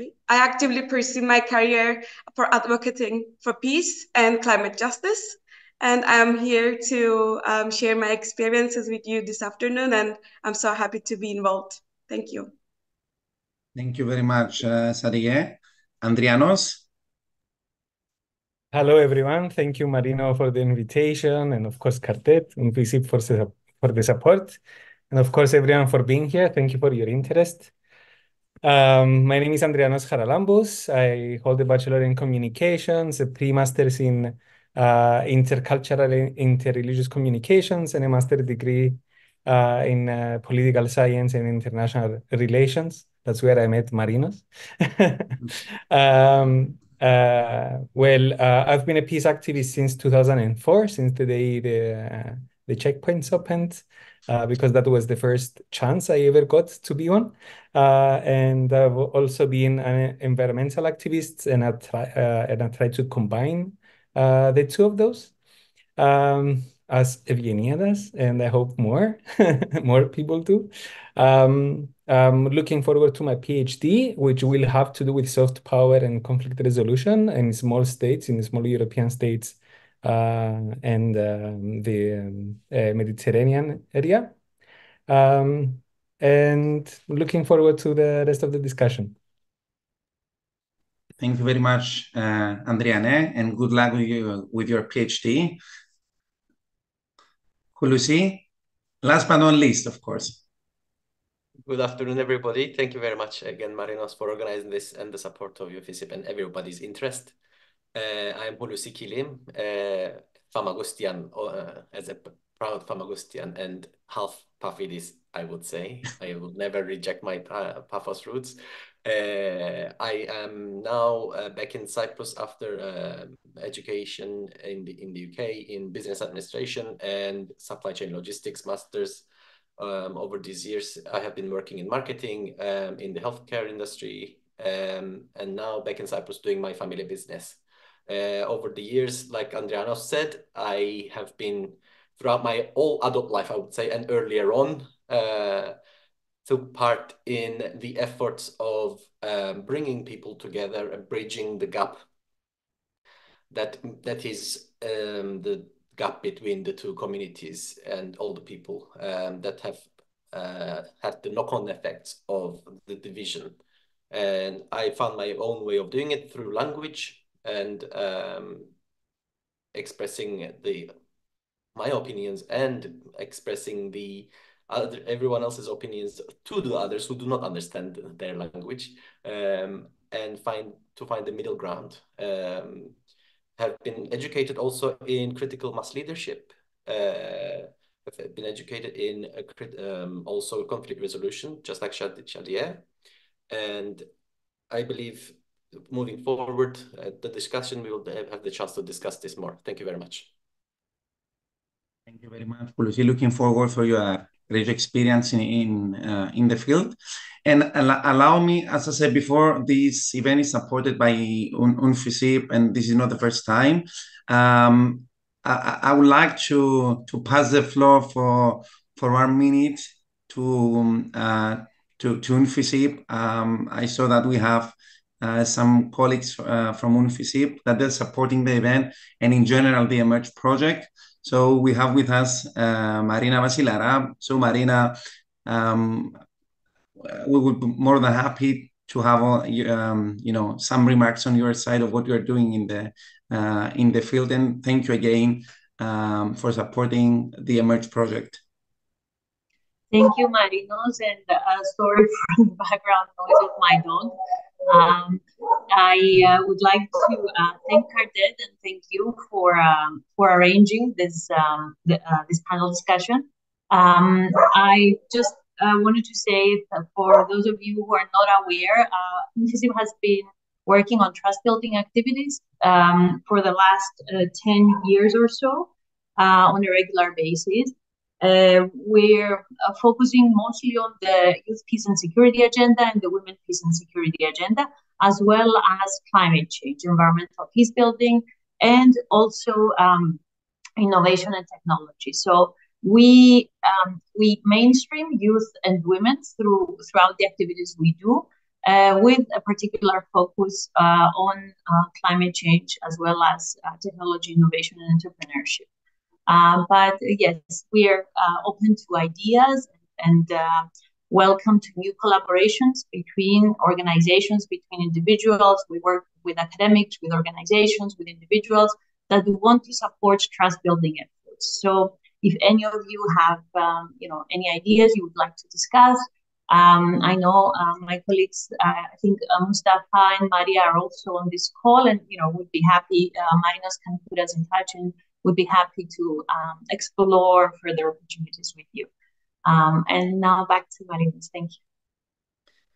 sorry, I actively pursue my career for advocating for peace and climate justice. And I'm here to um, share my experiences with you this afternoon, and I'm so happy to be involved. Thank you. Thank you very much, uh, Sarie. Andrianos? Hello, everyone. Thank you, Marino, for the invitation, and of course, CARDET and VC for, for the support. And of course, everyone for being here. Thank you for your interest. Um, my name is Andrianos Charalambous. I hold a Bachelor in Communications, a pre-master's in uh, Intercultural and Interreligious Communications, and a master's degree uh, in uh, Political Science and International Relations. That's where I met Marinos. um, uh, well, uh, I've been a peace activist since 2004, since the day the, the checkpoints opened uh, because that was the first chance I ever got to be one. Uh, and I've also been an environmental activist, and I try uh, and I try to combine uh, the two of those. Um, as Evgenia does, and I hope more more people do. Um, I'm looking forward to my PhD, which will have to do with soft power and conflict resolution in small states, in small European states and um, the um, uh, Mediterranean area. Um, and looking forward to the rest of the discussion. Thank you very much, uh, Andriane, and good luck with, you, with your PhD. Hulusi, last but not least, of course. Good afternoon, everybody. Thank you very much again, Marinos, for organizing this and the support of UNFICYP and everybody's interest. Uh, I'm Hulusi Kilim, uh, Famagustian, uh, as a proud Famagustian and half Pafidis, I would say. I would never reject my uh, Paphos roots. Uh, I am now uh, back in Cyprus after education in the, in the UK in business administration and supply chain logistics masters. Um, over these years, I have been working in marketing um, in the healthcare industry, um, and now back in Cyprus doing my family business uh, over the years, like Andriano said, I have been throughout my all adult life, I would say, and earlier on, uh, took part in the efforts of um, bringing people together and bridging the gap that that is um, the gap between the two communities and all the people um, that have uh, had the knock-on effects of the division. And I found my own way of doing it through language and um, expressing the my opinions and expressing the other everyone else's opinions to the others who do not understand their language um, and find to find the middle ground. Um, have been educated also in critical mass leadership uh, have been educated in a, um, also conflict resolution just like Shadiye and I believe moving forward, uh, the discussion, we will have the chance to discuss this more. Thank you very much. Thank you very much, Hulusi. Looking forward for your great experience in in, uh, in the field. And allow me, as I said before, this event is supported by Un UNFICYP, and this is not the first time. Um, I, I, would like to to pass the floor for for one minute to uh, to to UNFICYP. Um, I saw that we have uh, some colleagues uh, from UNFICYP that they're supporting the event and in general the Emerge project. So we have with us uh, Marina Vasilara. So Marina, um, we would be more than happy to have um, you know some remarks on your side of what you're doing in the uh, in the field. And thank you again um, for supporting the Emerge project. Thank you, Marinos, and sorry for the background noise of my dog. Um, I uh, would like to uh, thank Cardet and thank you for um, for arranging this um, the, uh, this panel discussion. Um, I just uh, wanted to say that for those of you who are not aware, uh, has been working on trust building activities um, for the last uh, 10 years or so uh, on a regular basis. Uh, we're uh, focusing mostly on the youth peace and security agenda and the women peace and security agenda, as well as climate change, environmental peace building, and also um, innovation and technology. So we um, we mainstream youth and women through throughout the activities we do. uh, with a particular focus uh, on uh, climate change as well as uh, technology innovation and entrepreneurship. Um, but yes, we are open to ideas and welcome to new collaborations between organizations, between individuals. We work with academics, with organizations, with individuals that we want to support trust building efforts. So if any of you have, um, you know, any ideas you would like to discuss, um, I know uh, my colleagues, uh, I think uh, Mustafa and Maria are also on this call and, you know, would be happy, uh, Marinos can put us in touch and would be happy to um, explore further opportunities with you. Um, and now back to Marinos. Thank you.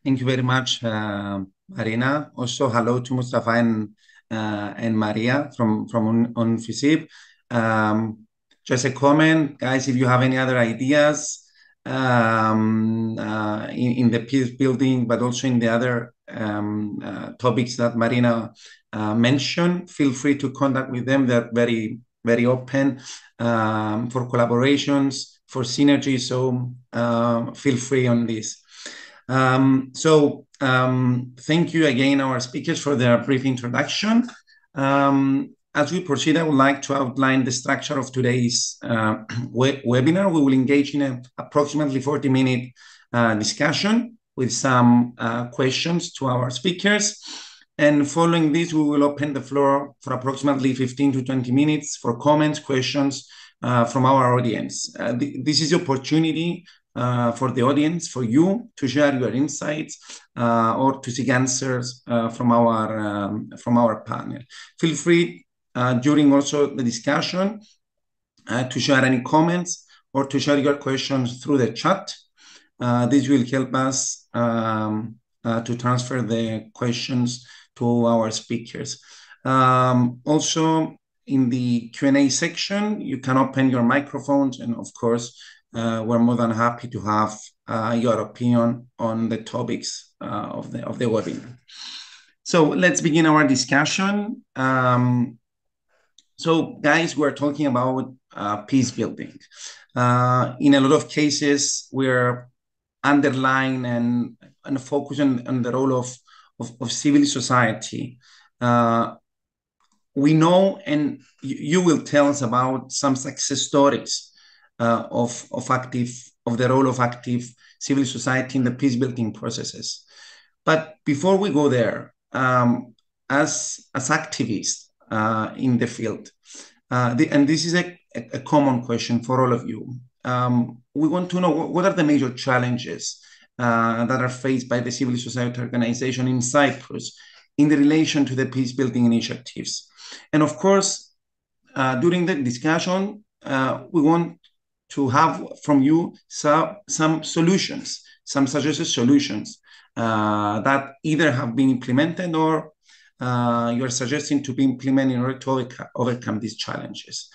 Thank you very much, uh, Marina. Also, hello to Mustafa and, uh, and Maria from, from on, UNFICYP. Um, just a comment, guys, if you have any other ideas um, uh, in, in, the peace building, but also in the other um, uh, topics that Marina uh, mentioned, feel free to contact with them. They're very, very open um, for collaborations, for synergy. So uh, feel free on this. Um, so um, thank you again, our speakers, for their brief introduction. Um, as we proceed, I would like to outline the structure of today's uh, web webinar. We will engage in an approximately 40-minute uh, discussion with some uh, questions to our speakers. And following this, we will open the floor for approximately 15 to 20 minutes for comments, questions uh, from our audience. Uh, th this is the opportunity uh, for the audience, for you to share your insights or to seek answers from our um, from our panel. Feel free during also the discussion to share any comments or to share your questions through the chat. This will help us um, to transfer the questions to our speakers. Um, also, in the Q&A section, you can open your microphones and of course, uh, we're more than happy to have uh, your opinion on the topics uh, of, the, of the webinar. So let's begin our discussion. Um, so, guys, we're talking about uh, peace building. Uh, in a lot of cases, we're underlying and, and focus on, on the role of, of, of civil society. Uh, we know, and you, you, will tell us about some success stories uh, of, of active of the role of active civil society in the peace building processes. But before we go there, um, as as activists, uh, in the field. Uh, the, and this is a, a, common question for all of you. Um, we want to know what, what, are the major challenges uh, that are faced by the civil society organization in Cyprus in the relation to the peace building initiatives. And of course, uh, during the discussion, uh, we want to have from you some, some solutions, some suggested solutions uh, that either have been implemented or uh, you are suggesting to be implemented in order to overcome, these challenges.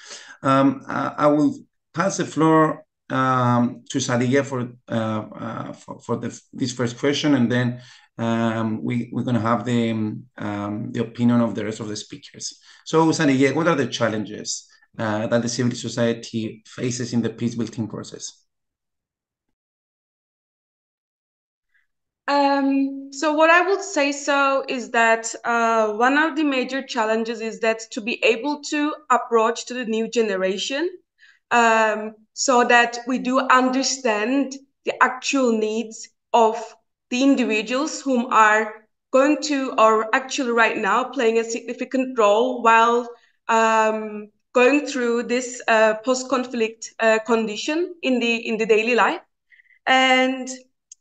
Um, I, I, will pass the floor um, to Shadiye for, uh, uh, for, for the, this first question, and then um, we, we're going to have the, um, the opinion of the rest of the speakers. So, Shadiye, what are the challenges uh, that the civil society faces in the peace building process? Um, so what I would say so is that uh, one of the major challenges is that to be able to approach to the new generation um, so that we do understand the actual needs of the individuals whom are going to or actually right now playing a significant role while um, going through this uh, post-conflict uh, condition in the in the daily life. And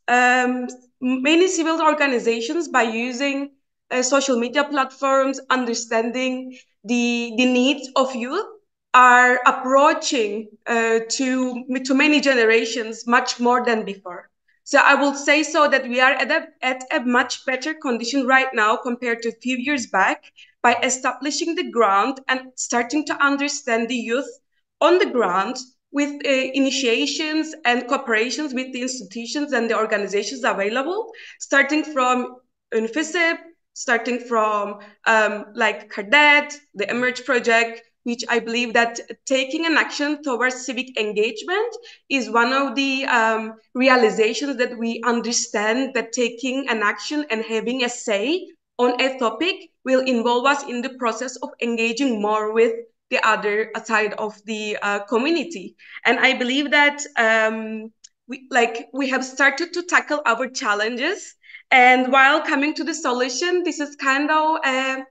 um, many civil organizations by using uh, social media platforms, understanding the, the needs of youth, are approaching uh, to, to many generations much more than before. So I will say so that we are at a, at a much better condition right now compared to a few years back by establishing the ground and starting to understand the youth on the ground with uh, initiations and cooperations with the institutions and the organizations available, starting from UNFICYP, starting from um, like CARDET, the Emerge Project, which I believe that taking an action towards civic engagement is one of the um, realizations that we understand that taking an action and having a say on a topic will involve us in the process of engaging more with the other side of the uh, community. And I believe that um, we like we have started to tackle our challenges. And while coming to the solution, this is kind of a,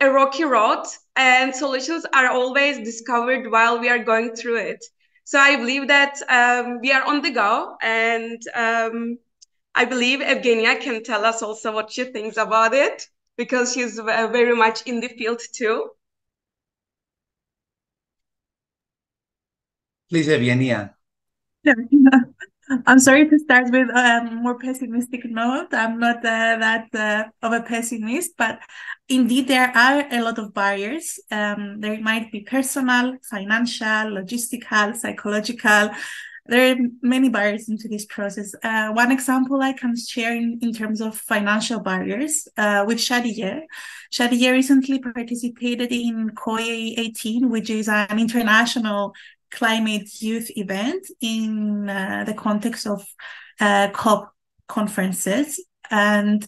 a rocky road, and solutions are always discovered while we are going through it. So I believe that um, we are on the go, and um, I believe Evgenia can tell us also what she thinks about it because she's very much in the field too. Please, Evgenia. I'm sorry to start with a more pessimistic note. I'm not uh, that uh, of a pessimist, but indeed there are a lot of barriers. Um, there might be personal, financial, logistical, psychological. There are many barriers into this process. Uh, one example I can share in, in terms of financial barriers uh, with Shadiye. Shadiye recently participated in COY 18, which is an international climate youth event in uh, the context of uh, COP conferences. And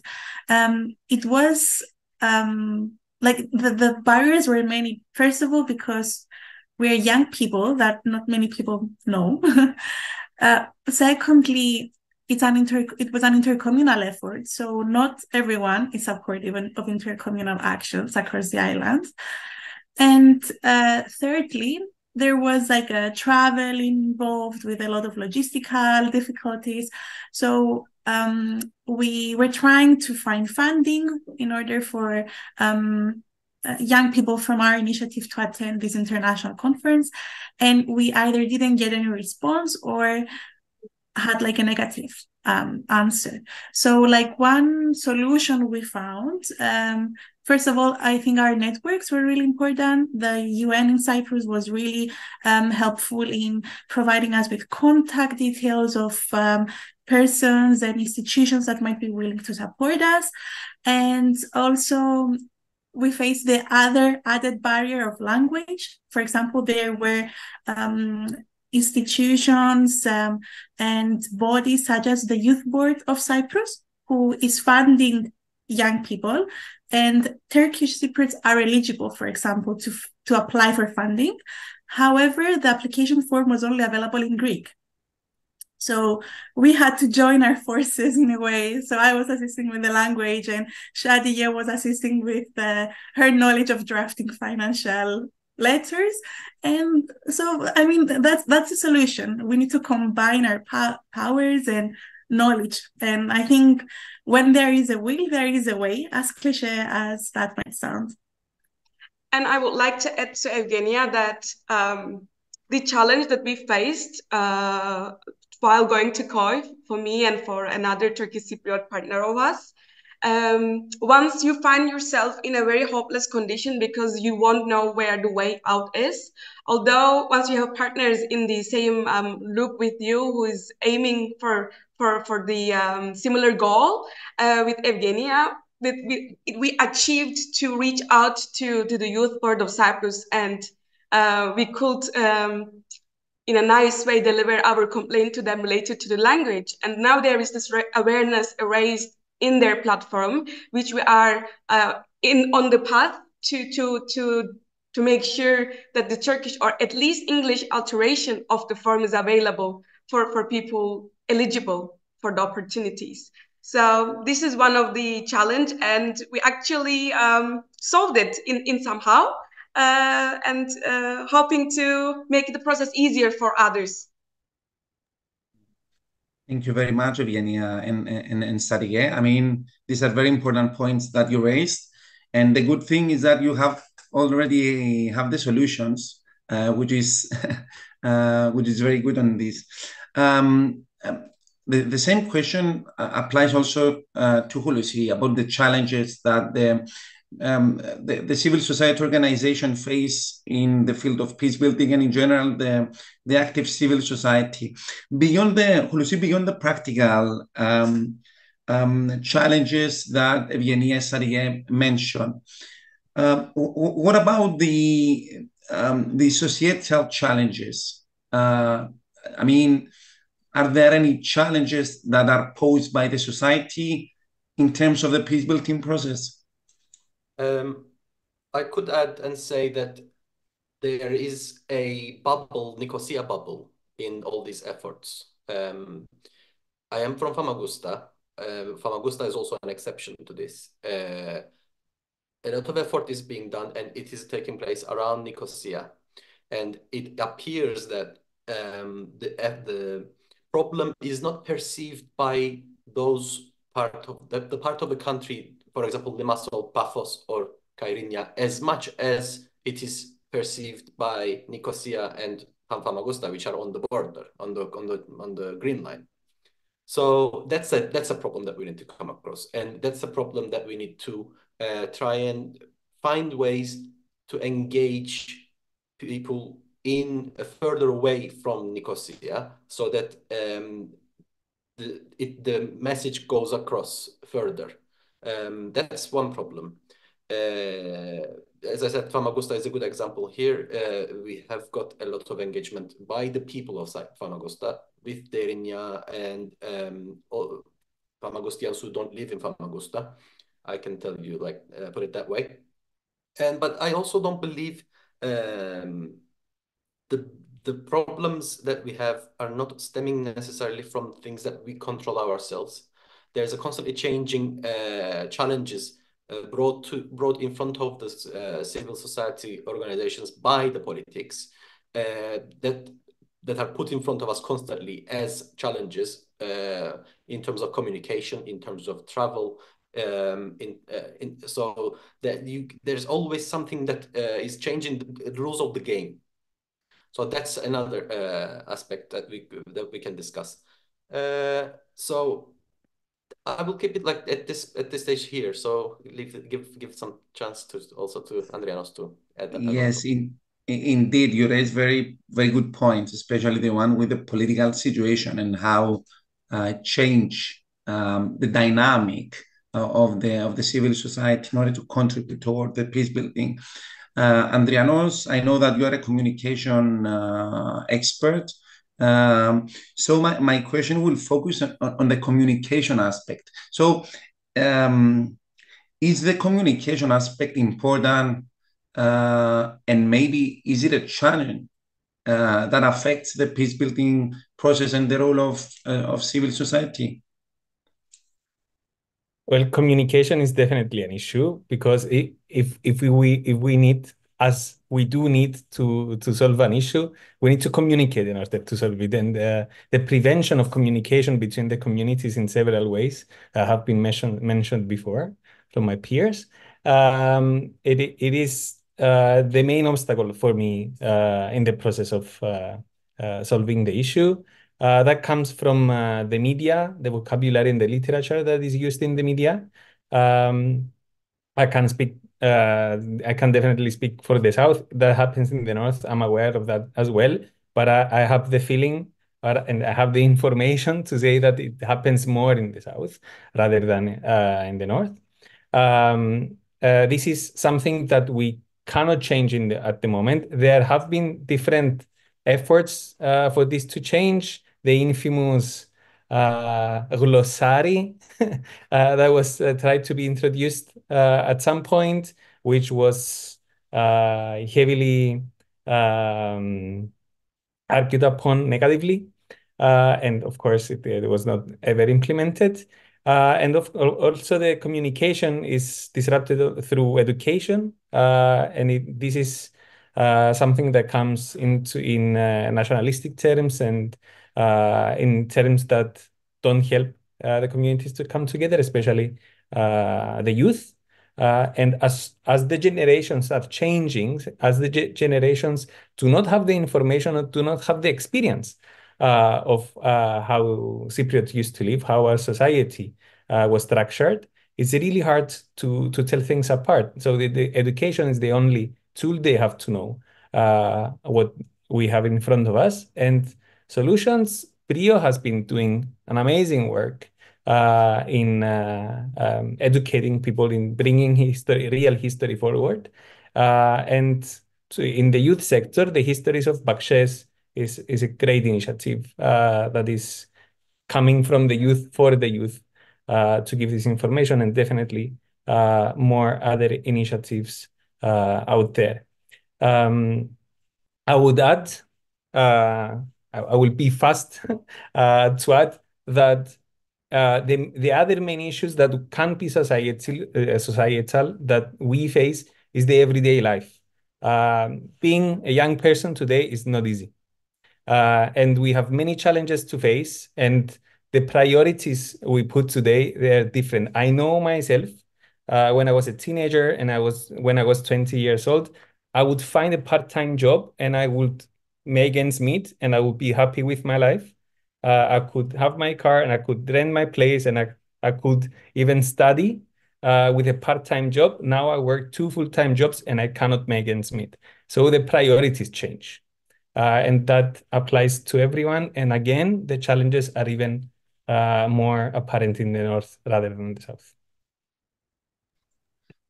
um, it was um, like the, the barriers were many. First of all, because we're young people that not many people know. uh, secondly, it's an inter it was an intercommunal effort, so not everyone is supportive of intercommunal actions across the island. And uh, thirdly, there was like a travel involved with a lot of logistical difficulties. So um, we were trying to find funding in order for um, uh, young people from our initiative to attend this international conference. And we either didn't get any response or had like a negative um, answer. So, like one solution we found um, First of all, I think our networks were really important. The UN in Cyprus was really um, helpful in providing us with contact details of um, persons and institutions that might be willing to support us. And also, we faced the other added barrier of language. For example, there were um, institutions um, and bodies such as the Youth Board of Cyprus, who is funding young people and Turkish Cypriots are eligible, for example, to, to apply for funding. However, the application form was only available in Greek. So we had to join our forces in a way. So I was assisting with the language, and Shadiye was assisting with uh, her knowledge of drafting financial letters. And so, I mean, that's that's the solution. We need to combine our po- powers and knowledge. And I think when there is a will, there is a way, as cliche as that might sound. And I would like to add to Evgenia that um, the challenge that we faced uh, while going to COY for me and for another Turkish Cypriot partner of us, um, once you find yourself in a very hopeless condition because you won't know where the way out is, although once you have partners in the same um, loop with you who is aiming for for for the um, similar goal uh, with Evgenia. With, we, we achieved to reach out to, to the youth board of Cyprus and uh, we could um, in a nice way deliver our complaint to them related to the language and now there is this awareness raised in their platform which we are uh, in on the path to to to to make sure that the Turkish or at least English alteration of the form is available for, for people eligible for the opportunities. So this is one of the challenge, and we actually um, solved it in, in somehow, uh, and uh, hoping to make the process easier for others. Thank you very much, Evgenia and, and, and Shadiye. I mean, these are very important points that you raised. And the good thing is that you have already have the solutions, uh, which is uh, which is very good on this. Um, um, the, the same question uh, applies also uh, to Hulusi about the challenges that the, um, the, the, civil society organization face in the field of peace building and in general the, the active civil society. Beyond the Hulusi, beyond the practical um, um, challenges that Evgenia Shadiye mentioned, uh, what about the um, the societal challenges. Uh, I mean, are there any challenges that are posed by the society in terms of the peace building process? Um, I could add and say that there is a bubble, Nicosia bubble, in all these efforts. Um, I am from Famagusta. Uh, Famagusta is also an exception to this. Uh, a lot of effort is being done and it is taking place around Nicosia. And it appears that um, the, uh, the problem is not perceived by those part of the, the part of the country, for example, Limassol, Paphos, or Kyrenia, as much as it is perceived by Nicosia and Famagusta, which are on the border, on the on the on the green line. So that's a that's a problem that we need to come across, and that's a problem that we need to uh, try and find ways to engage people in a further away from Nicosia so that um, the, it, the message goes across further. Um, that's one problem. Uh, as I said, Famagusta is a good example here. Uh, we have got a lot of engagement by the people of Famagusta with Deryneia and um, Famagustians who don't live in Famagusta. I can tell you, like, uh, put it that way. And but I also don't believe um, the the problems that we have are not stemming necessarily from things that we control ourselves. There's a constantly changing uh, challenges uh, brought to brought in front of the uh, civil society organizations by the politics uh, that that are put in front of us constantly as challenges uh, in terms of communication, in terms of travel, um, in, uh, in, so that you there's always something that is changing the rules of the game. So that's another aspect that we that we can discuss. So I will keep it like at this at this stage here. So leave, give give some chance to also to Andrianos to add. Yes, in, indeed, you raise very very good points, especially the one with the political situation and how uh, change um, the dynamic uh, of the of the civil society in order to contribute toward the peace building. Uh, Andrianos, I know that you are a communication uh, expert. Um, so my, my question will focus on, on the communication aspect. So um, is the communication aspect important uh, and maybe is it a challenge uh, that affects the peace building process and the role of, uh, of civil society? Well, communication is definitely an issue because if if we if we need as we do need to to solve an issue, we need to communicate in order to solve it. And uh, the prevention of communication between the communities in several ways uh, have been mentioned mentioned before from my peers. Um, it it is uh, the main obstacle for me uh, in the process of uh, uh, solving the issue. That comes from the media, the vocabulary and the literature that is used in the media. Um, I can speak, uh, I can definitely speak for the South. That happens in the North. I'm aware of that as well. But I, I have the feeling and I have the information to say that it happens more in the South rather than uh, in the North. Um, uh, this is something that we cannot change in the, at the moment. There have been different efforts uh, for this to change the infamous uh, uh, that was uh, tried to be introduced uh, at some point, which was uh, heavily um, argued upon negatively. Uh, and of course, it, it, was not ever implemented. and of, also, the communication is disrupted through education, and it, this is something that comes into in nationalistic terms and uh, in terms that don't help uh, the communities to come together, especially uh, the youth. and as as the generations are changing, as the ge generations do not have the information or do not have the experience of how Cypriots used to live, how our society was structured, it's really hard to to tell things apart. So the, the education is the only tool they have to know uh, what we have in front of us. And solutions, PRIO has been doing an amazing work uh, in uh, um, educating people, in bringing history, real history forward. Uh, and in the youth sector, the Histories of Bakshes is, is a great initiative uh, that is coming from the youth for the youth uh, to give this information and definitely uh, more other initiatives out there. Um, I would add, I, will be fast uh, to add that uh, the, the other main issues that can be societal, uh, societal that we face is the everyday life. Um, being a young person today is not easy. Uh, and we have many challenges to face and the priorities we put today, they're different. I know myself uh, when I was a teenager and I was when I was 20 years old, I would find a part-time job and I would make ends meet and I would be happy with my life uh, I could have my car and I could rent my place and I, I could even study uh, with a part-time job. Now I work two full-time jobs and I cannot make ends meet. So the priorities change. Uh, and that applies to everyone. And again, the challenges are even uh, more apparent in the north rather than the south.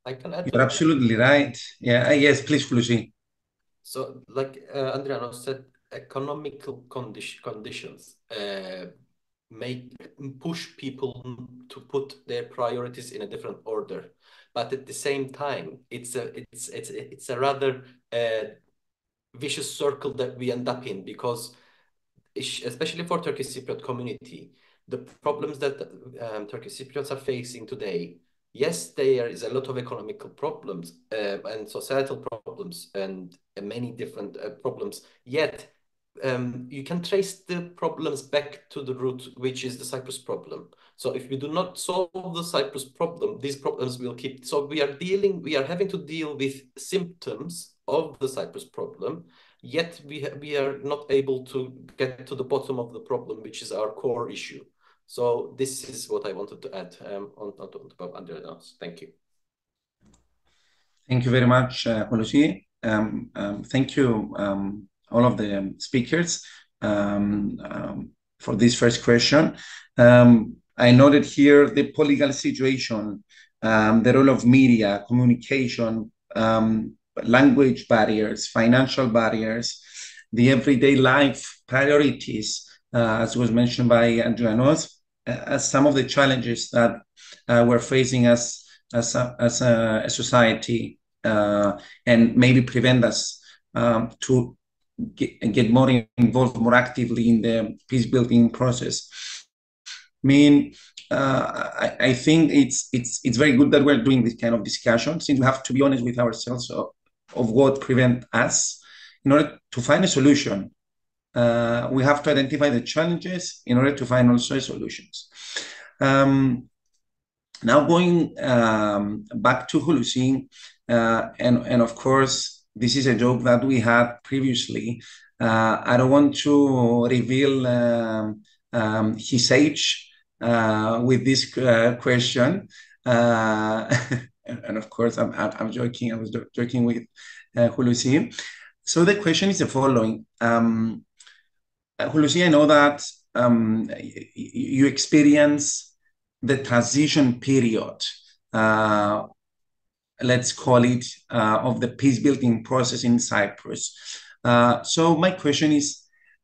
I can add You're absolutely right. Yeah, yes, please, Lucy. So, like uh, said, economical condi conditions uh, make push people to put their priorities in a different order. But at the same time it's a it's it's it's a rather uh, vicious circle that we end up in because especially for Turkish Cypriot community the problems that um, Turkish Cypriots are facing today yes, there is a lot of economical problems uh, and societal problems and uh, many different uh, problems. Yet um, you can trace the problems back to the root, which is the Cyprus problem. So if we do not solve the Cyprus problem, these problems will keep. So we are dealing, we are having to deal with symptoms of the Cyprus problem, yet we, we are not able to get to the bottom of the problem, which is our core issue. So this is what I wanted to add um, on, on, on top of Andreas. Thank you. Thank you very much, uh, Um, um, thank you, um, all of the speakers um, um, for this first question. Um, I noted here the political situation, um, the role of media, communication, um, language barriers, financial barriers, the everyday life priorities, uh, as was mentioned by Andrianos, uh, as some of the challenges that uh, we're facing as, as, a, as a, society uh, and maybe prevent us um, to get, get more involved more actively in the peace building process. I mean, uh, I, I, think it's it's it's very good that we're doing this kind of discussion since we have to be honest with ourselves of, of what prevent us in order to find a solution. Uh, we have to identify the challenges in order to find also solutions. Um, now going um, back to Hulusi, uh, and and of course this is a joke that we had previously. Uh, I don't want to reveal um, um, his age uh, with this uh, question. And of course, I'm, I'm joking. I was joking with uh, Hulusi. So the question is the following. Um, Hulusi, I know that um, you experience the transition period uh, let's call it, uh, of the peace building process in Cyprus. Uh, so my question is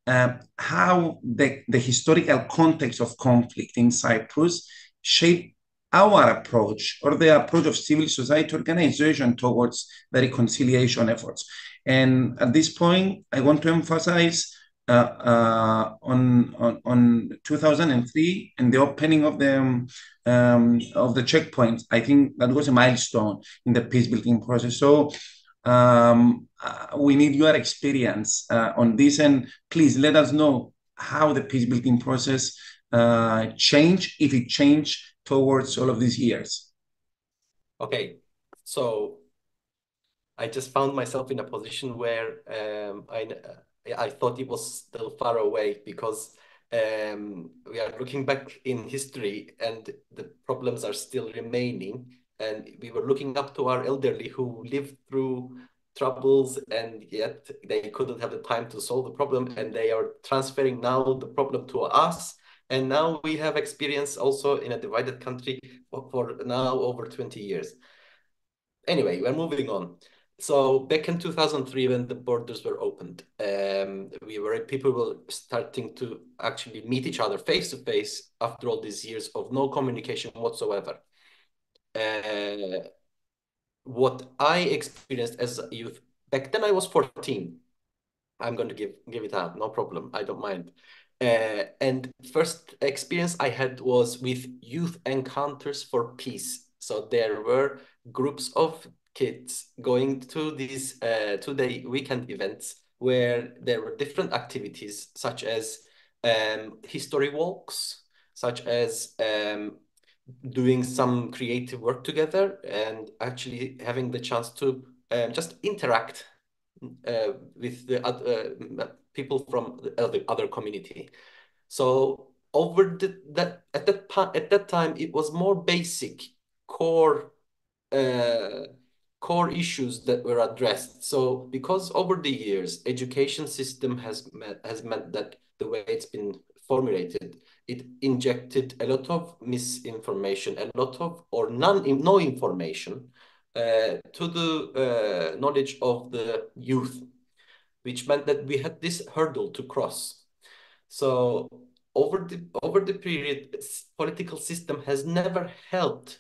uh, how the, the historical context of conflict in Cyprus shaped our approach or the approach of civil society organization towards the reconciliation efforts. And at this point, I want to emphasize uh, uh, on, on, on 2003 and the opening of the um, um, of the checkpoints. I think that was a milestone in the peace building process. So um, uh, we need your experience uh, on this, and please let us know how the peace building process uh, changed, if it changed towards all of these years. Okay, so I just found myself in a position where um, I I thought it was still far away because um, we are looking back in history and the problems are still remaining. And we were looking up to our elderly who lived through troubles and yet they couldn't have the time to solve the problem and they are transferring now the problem to us. And now we have experience also in a divided country for, for now over 20 years. Anyway we're moving on so back in 2003 when the borders were opened um, we were people were starting to actually meet each other face to face after all these years of no communication whatsoever. Uh, what i experienced as a youth back then i was 14 i'm going to give give it out no problem i don't mind. Uh, and first experience i had was with youth encounters for peace. So there were groups of kids going to these uh, two-day weekend events where there were different activities such as um, history walks, such as um, doing some creative work together and actually having the chance to um, just interact uh, with the uh, people from the other, other community. So over the, that at that at that time it was more basic core uh, core issues that were addressed. So because over the years, education system has met, has meant that the way it's been formulated, it injected a lot of misinformation, a lot of or none, no information uh, to the uh, knowledge of the youth, which meant that we had this hurdle to cross. So over the over the period, political system has never helped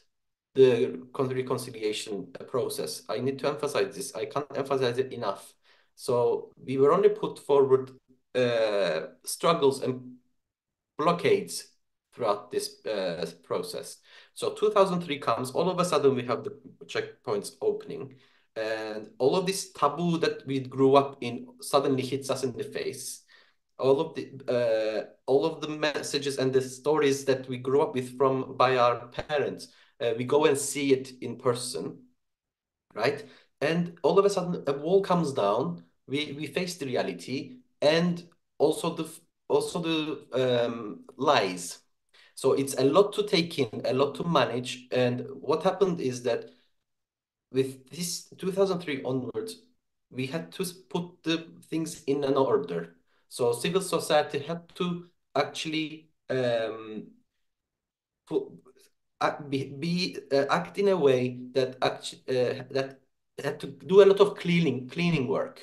the reconciliation process. I need to emphasize this. I can't emphasize it enough. So we were only put forward uh, struggles and blockades throughout this uh, process. So 2003 comes, all of a sudden we have the checkpoints opening and all of this taboo that we grew up in suddenly hits us in the face. All of the uh, all of the messages and the stories that we grew up with from by our parents uh, we go and see it in person, right? And all of a sudden, a wall comes down. We we face the reality and also the also the um, lies. So it's a lot to take in, a lot to manage. And what happened is that with this 2003 onwards, we had to put the things in an order. So civil society had to actually um, act, be, be uh, act in a way that act, uh, that had to do a lot of cleaning cleaning work.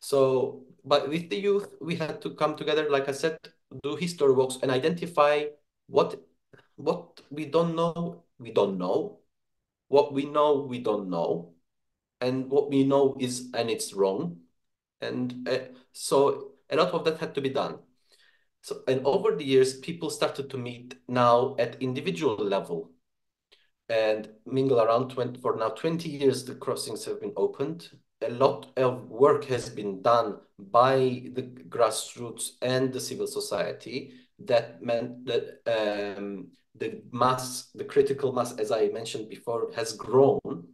So, but with the youth, we had to come together, like I said, do history walks and identify what what we don't know, we don't know. What we know, we don't know. And what we know is, and it's wrong. And uh, so a lot of that had to be done. So, and over the years, people started to meet now at individual level and mingle around 20, for now 20 years, the crossings have been opened. A lot of work has been done by the grassroots and the civil society that meant that um, the mass, the critical mass, as I mentioned before, has grown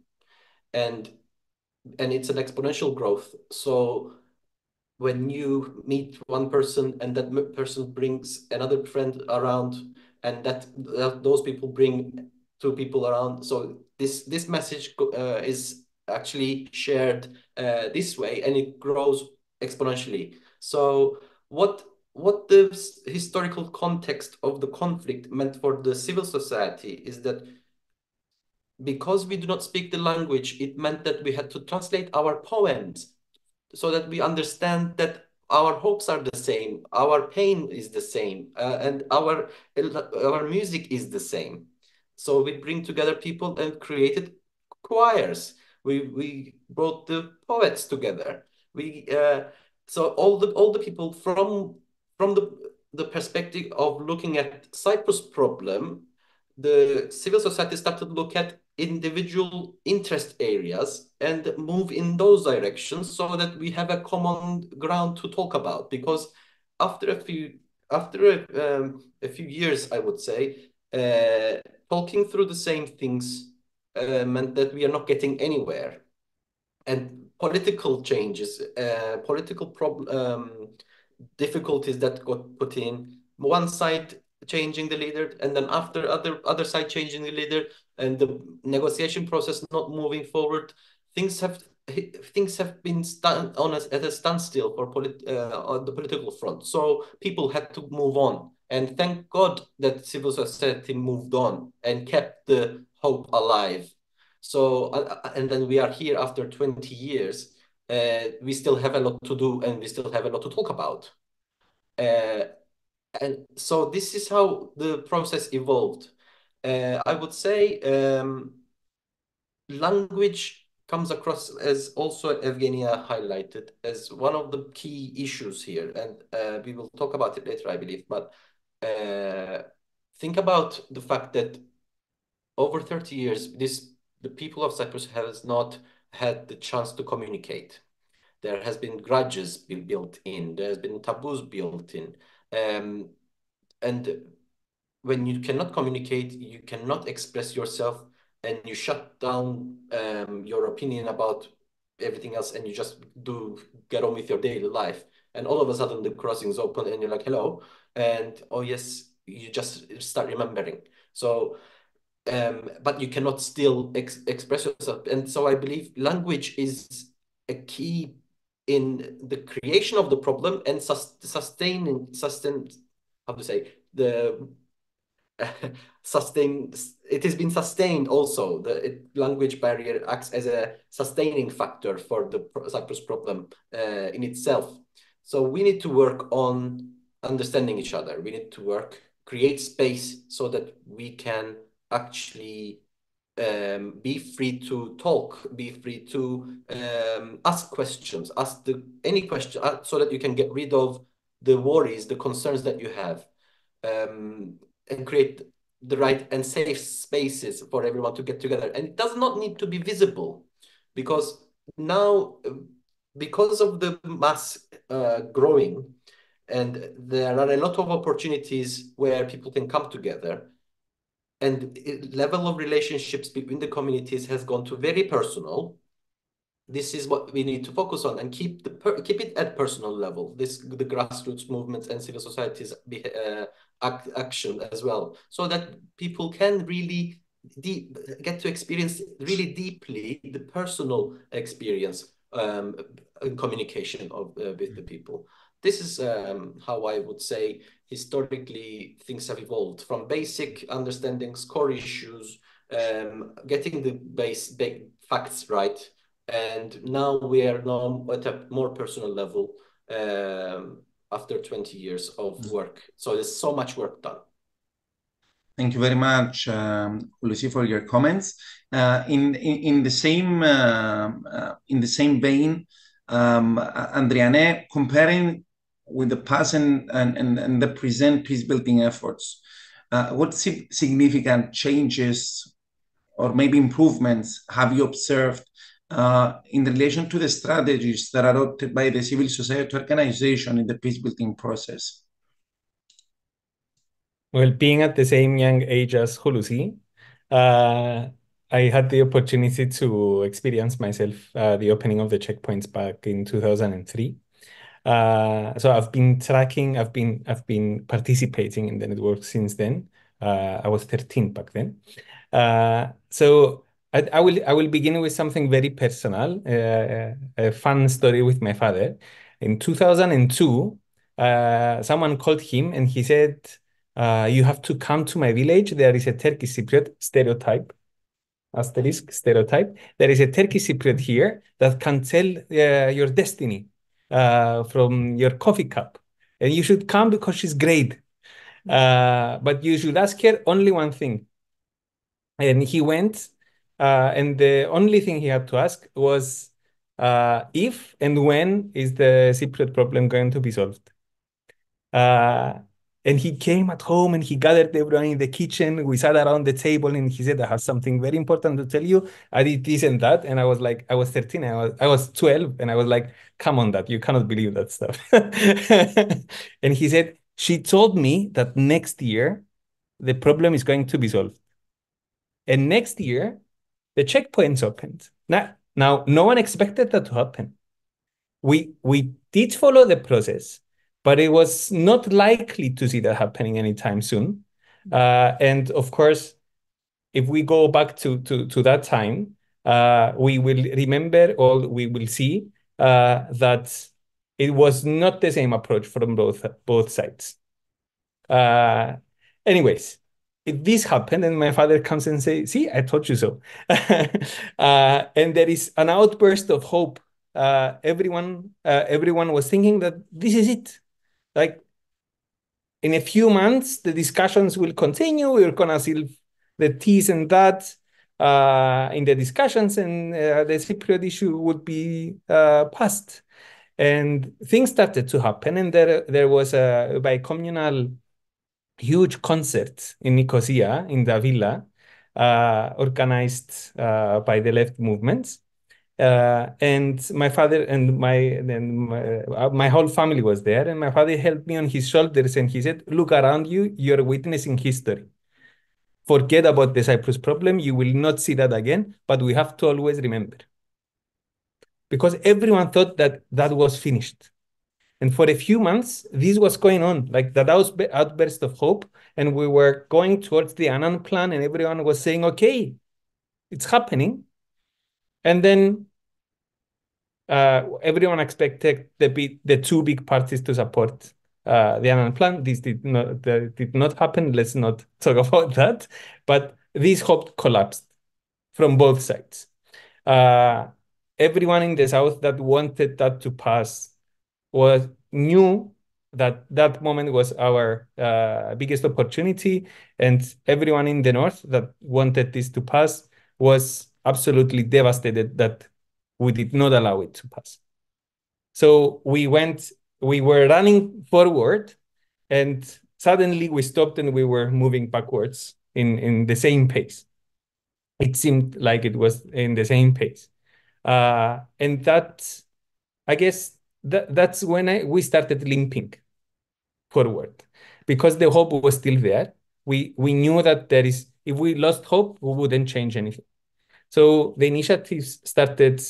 and and it's an exponential growth. So when you meet one person and that person brings another friend around and that, that those people bring two people around. So this this message uh, is actually shared uh, this way and it grows exponentially. So what what the historical context of the conflict meant for the civil society is that because we do not speak the language it meant that we had to translate our poems so that we understand that our hopes are the same, our pain is the same, uh, and our our music is the same. So we bring together people and created choirs. We we brought the poets together. We uh, so all the all the people from from the the perspective of looking at Cyprus problem, the civil society started to look at individual interest areas and move in those directions so that we have a common ground to talk about. Because after a few after a, um, a few years i would say uh, talking through the same things uh, meant that we are not getting anywhere. And political changes uh, political problem um, difficulties that got put in one side changing the leader and then after other other side changing the leader and the negotiation process not moving forward things have things have been stand on a, at a standstill for polit uh, on the political front so people had to move on and thank god that civil society moved on and kept the hope alive So, and then we are here after 20 years. Uh, we still have a lot to do and we still have a lot to talk about. Uh, and so this is how the process evolved. Uh, I would say um, language comes across as also Evgenia highlighted as one of the key issues here. And uh, we will talk about it later, I believe. But uh, think about the fact that over 30 years, this the people of Cyprus has not had the chance to communicate. There has been grudges built in. There has been taboos built in. Um, and when you cannot communicate, you cannot express yourself and you shut down um, your opinion about everything else and you just do get on with your daily life. And all of a sudden the crossing is open and you're like, hello. And oh yes, you just start remembering. So um, but you cannot still ex express yourself. And so I believe language is a key in the creation of the problem and sus sustaining, sustain, how to say, the sustain, it has been sustained also. The it, language barrier acts as a sustaining factor for the Cyprus problem uh, in itself. So we need to work on understanding each other. We need to work, create space so that we can actually um, be free to talk, be free to um, ask questions, ask the, any question, uh, so that you can get rid of the worries, the concerns that you have, um, and create the right and safe spaces for everyone to get together. And it does not need to be visible, because now, because of the mass uh, growing, and there are a lot of opportunities where people can come together and level of relationships between the communities has gone to very personal. This is what we need to focus on and keep the keep it at personal level. This the grassroots movements and civil societies uh, act, action as well. So that people can really deep, get to experience really deeply the personal experience um, communication of uh, with the people this is um, how I would say historically things have evolved from basic understandings, core issues, um, getting the base facts right, and now we are now at a more personal level um, after 20 years of mm. work. So there's so much work done. Thank you very much, um, Lucy, for your comments. Uh, in, in, in the same uh, uh, in the same vein, um, Andriane, comparing with the past and, and, and the present peace building efforts. Uh, what significant changes or maybe improvements have you observed uh, in relation to the strategies that are adopted by the civil society organization in the peace building process? Well, being at the same young age as Hulusi, uh, I had the opportunity to experience myself uh, the opening of the checkpoints back in 2003. Uh, so I've been tracking, I've been I've been participating in the network since then. Uh, I was 13 back then. Uh, so I, I, will I will begin with something very personal, uh, a fun story with my father. In 2002, uh, someone called him and he said, "You have to come to my village. There is a Turkish Cypriot stereotype." Asterisk stereotype. There is a Turkish Cypriot here that can tell your destiny uh, from your coffee cup. And you should come because she's great. Uh, but you should ask her only one thing. And he went, uh, and the only thing he had to ask was uh, if and when is the Cypriot problem going to be solved? Uh, and he came at home and he gathered everyone in the kitchen. We sat around the table and he said, I have something very important to tell you. I did this and that. And I was like, I was 13, I was, I was 12. And I was like, come on, that you cannot believe that stuff. and he said, she told me that next year the problem is going to be solved. And next year, the checkpoints opened. Now, now no one expected that to happen. We we did follow the process but it was not likely to see that happening anytime soon. Uh, and of course, if we go back to to, to that time, uh, we will remember or we will see uh, that it was not the same approach from both both sides. Uh, anyways, this happened and my father comes and says, see i told you so uh, and there is an outburst of hope uh, everyone uh, everyone was thinking that this is it like in a few months the discussions will continue we're gonna see the T's and that uh, in the discussions and uh, the Cypriot issue would be uh, passed and things started to happen and there there was a bicommunal huge concert in Nicosia, in the villa, uh, organized uh, by the left movements. Uh, and my father and my then my, uh, my, whole family was there, and my father helped me on his shoulders and he said, "Look around you. You're witnessing history. Forget about the Cyprus problem. You will not see that again. But we have to always remember, because everyone thought that that was finished. And for a few months, this was going on, like that outburst of hope. And we were going towards the Annan plan, and everyone was saying, okay, it's happening. And then uh, everyone expected the the two big parties to support uh, the Annan plan. This did not did not happen. Let's not talk about that. But this hope collapsed from both sides. Uh, everyone in the south that wanted that to pass was knew that that moment was our uh, biggest opportunity and everyone in the north that wanted this to pass was absolutely devastated that we did not allow it to pass so we went we were running forward and suddenly we stopped and we were moving backwards in in the same pace it seemed like it was in the same pace uh, and that i guess that, that's when I, we started limping forward because the hope was still there. We, we knew that there is, if we lost hope, we wouldn't change anything. So the initiatives started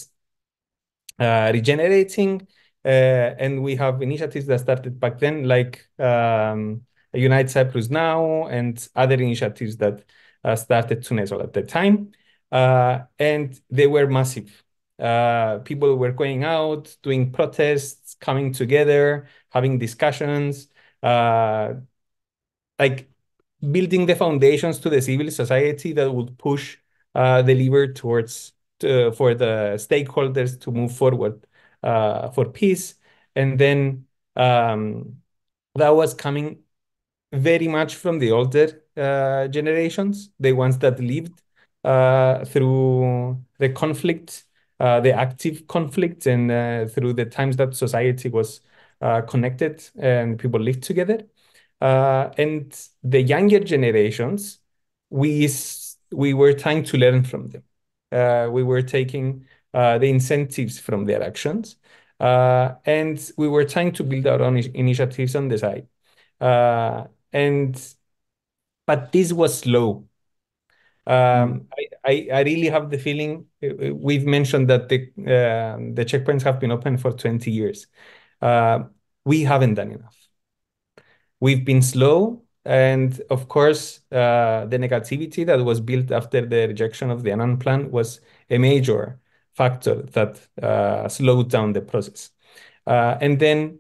regenerating, uh, and we have initiatives that started back then, like um, Unite Cyprus Now and other initiatives that uh, started Tunesol at the time. Uh, and they were massive. Uh, people were going out, doing protests, coming together, having discussions, uh, like building the foundations to the civil society that would push uh, the lever towards to, for the stakeholders to move forward uh, for peace. And then um, that was coming very much from the older uh, generations, the ones that lived uh, through the conflict uh, the active conflict and uh, through the times that society was uh, connected and people lived together. and the younger generations, we we were trying to learn from them. We were taking the incentives from their actions. Uh, and we were trying to build our own initiatives on the side. Uh, and but this was slow. Um, I, I, really have the feeling uh, we've mentioned that the uh, the checkpoints have been open for 20 years. Uh, we haven't done enough. We've been slow, and of course, uh, the negativity that was built after the rejection of the Annan plan was a major factor that uh, slowed down the process. Uh, and then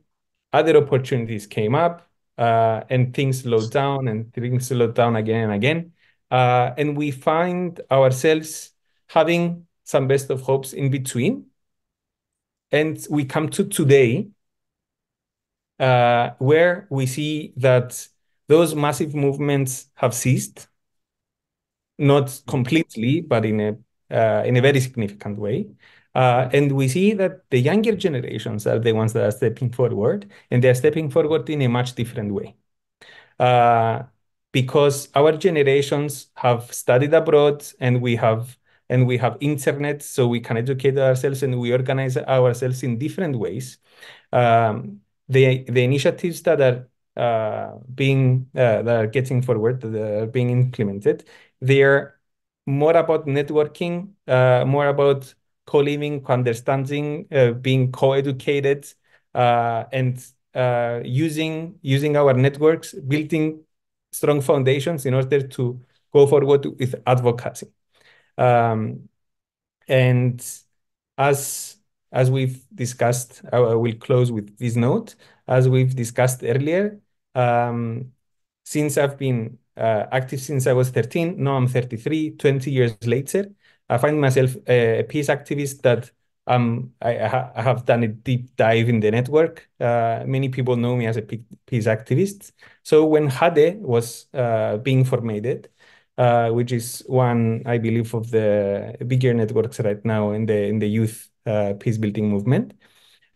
other opportunities came up, and things slowed down, and things slowed down again and again. Uh, and we find ourselves having some best of hopes in between. And we come to today, uh, where we see that those massive movements have ceased, not completely, but in a uh, in a very significant way. Uh, and we see that the younger generations are the ones that are stepping forward, and they are stepping forward in a much different way. Uh, because our generations have studied abroad and we have and we have internet so we can educate ourselves and we organize ourselves in different ways um, the the initiatives that are uh, being uh, that are getting forward that are being implemented they're more about networking uh, more about co-living co-understanding uh, being co-educated uh, and using using our networks building strong foundations in order to go forward with advocacy. Um, and as as we've discussed, I will close with this note. As we've discussed earlier, um, since I've been uh, active since I was 13. Now I'm 33, 20 years later. I find myself a, a peace activist that um, I, I, have done a deep dive in the network. Uh, many people know me as a peace activist. So when HADE was uh, being formatted, uh, which is one, I believe, of the bigger networks right now in the in the youth uh, peace building movement,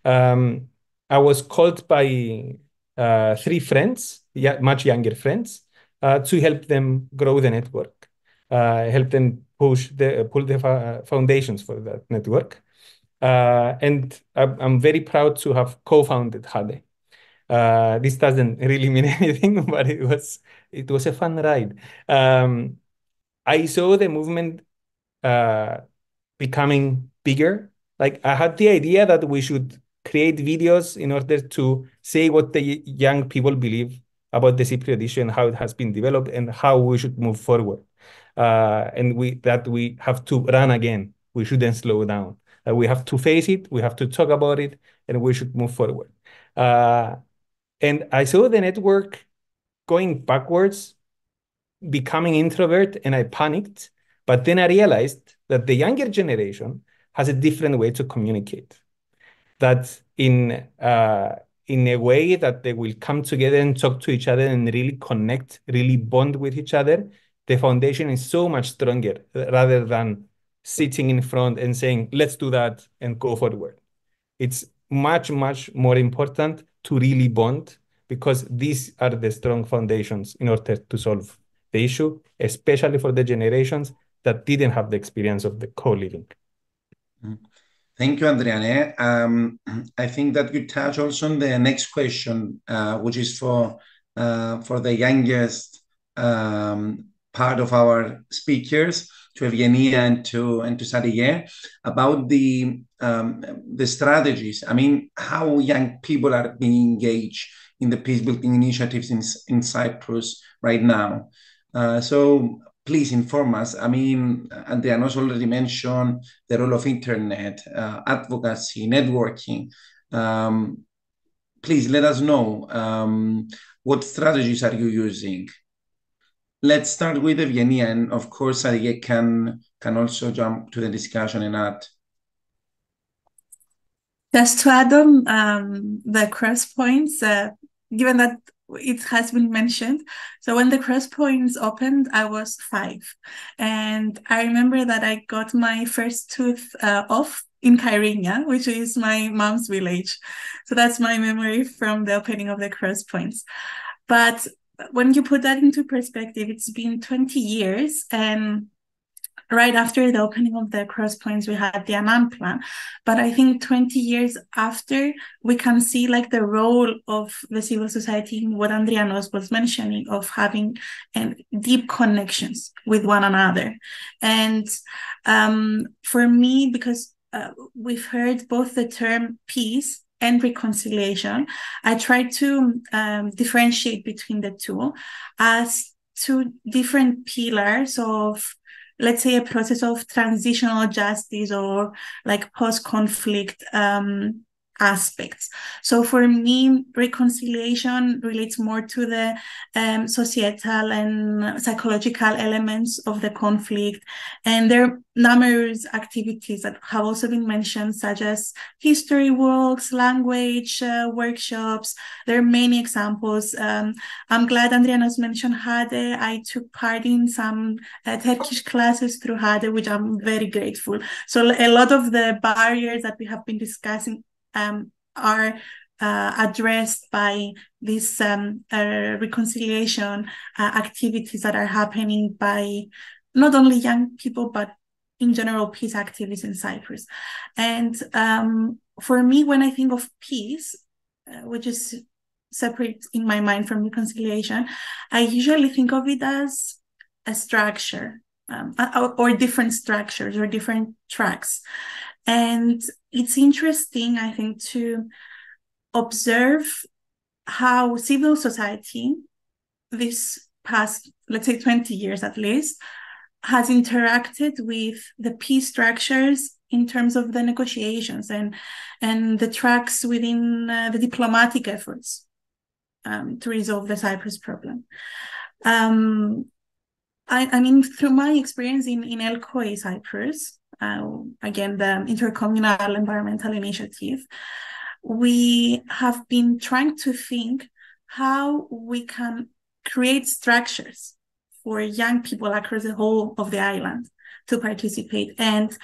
um, I was called by uh, three friends, yeah, much younger friends, uh, to help them grow the network, uh, help them push the pull the foundations for that network. Uh, and I'm very proud to have co-founded Hade. Uh, this doesn't really mean anything, but it was it was a fun ride. Um, I saw the movement uh, becoming bigger. Like I had the idea that we should create videos in order to say what the young people believe about the Cypriot issue and how it has been developed and how we should move forward. Uh, and we that we have to run again. We shouldn't slow down. Uh, we have to face it, we have to talk about it, and we should move forward. Uh, and I saw the network going backwards, becoming introvert, and I panicked. But then I realized that the younger generation has a different way to communicate. That in uh, in a way that they will come together and talk to each other and really connect, really bond with each other, the foundation is so much stronger rather than sitting in front and saying, let's do that and go forward. It's much, much more important to really bond because these are the strong foundations in order to solve the issue, especially for the generations that didn't have the experience of the co-living. Mm-hmm. Thank you, Andriane. Um, I think that you touch also on the next question, uh, which is for uh, for the youngest um, part of our speakers to Evgenia and to and to Shadiye about the um, the strategies. I mean, how young people are being engaged in the peace building initiatives in, in Cyprus right now. Uh, so please inform us. I mean, Andrianos already mentioned the role of internet, uh, advocacy, networking. Um, please let us know um, what strategies are you using let's start with Evgenia, and of course, I can can also jump to the discussion and add. Just to add on um, the cross points, uh, given that it has been mentioned. So when the cross points opened, I was five. And I remember that I got my first tooth uh, off in Kyrenia, which is my mom's village. So that's my memory from the opening of the cross points. But when you put that into perspective, it's been 20 years and right after the opening of the cross points we had the annan plan. But i think 20 years after we can see like the role of the civil society in what andrianos was mentioning of having and deep connections with one another. And um, for me because uh, we've heard both the term peace and reconciliation, I try to um, differentiate between the two as two different pillars of let's say a process of transitional justice or like post-conflict um, aspects. So for me, reconciliation relates more to the um, societal and psychological elements of the conflict. And there are numerous activities that have also been mentioned, such as history walks, language uh, workshops. There are many examples. Um, I'm glad Andrianos mentioned Hade. I took part in some uh, Turkish classes through Hade, which I'm very grateful. So a lot of the barriers that we have been discussing um, are uh, addressed by these um, uh, reconciliation uh, activities that are happening by not only young people but in general peace activities in Cyprus. And um, for me, when I think of peace, uh, which is separate in my mind from reconciliation, I usually think of it as a structure um, or, or different structures or different tracks. And it's interesting, I think, to observe how civil society, this past, let's say 20 years at least, has interacted with the peace structures in terms of the negotiations and and the tracks within uh, the diplomatic efforts um, to resolve the Cyprus problem. Um, I, I mean, through my experience in, in LCOY Cyprus, uh, again, the Intercommunal Environmental Initiative, we have been trying to think how we can create structures for young people across the whole of the island to participate. And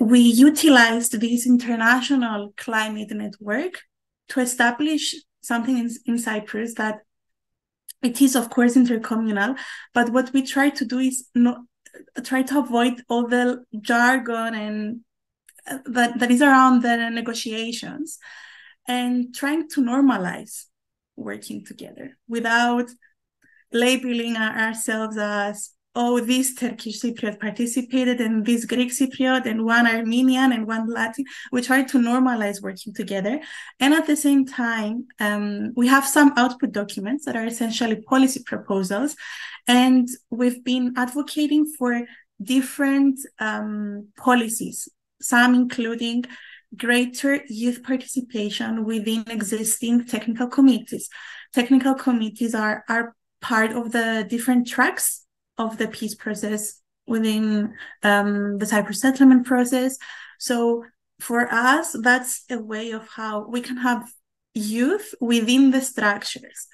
we utilized this international climate network to establish something in, in Cyprus that it is of course intercommunal but what we try to do is not try to avoid all the jargon and uh, that, that is around the negotiations and trying to normalize working together without labeling ourselves as oh, this Turkish Cypriot participated and this Greek Cypriot and one Armenian and one Latin. We try to normalize working together. And at the same time, um, we have some output documents that are essentially policy proposals. And we've been advocating for different um, policies, some including greater youth participation within existing technical committees. Technical committees are, are part of the different tracks of the peace process within um, the Cyprus settlement process. So for us, that's a way of how we can have youth within the structures.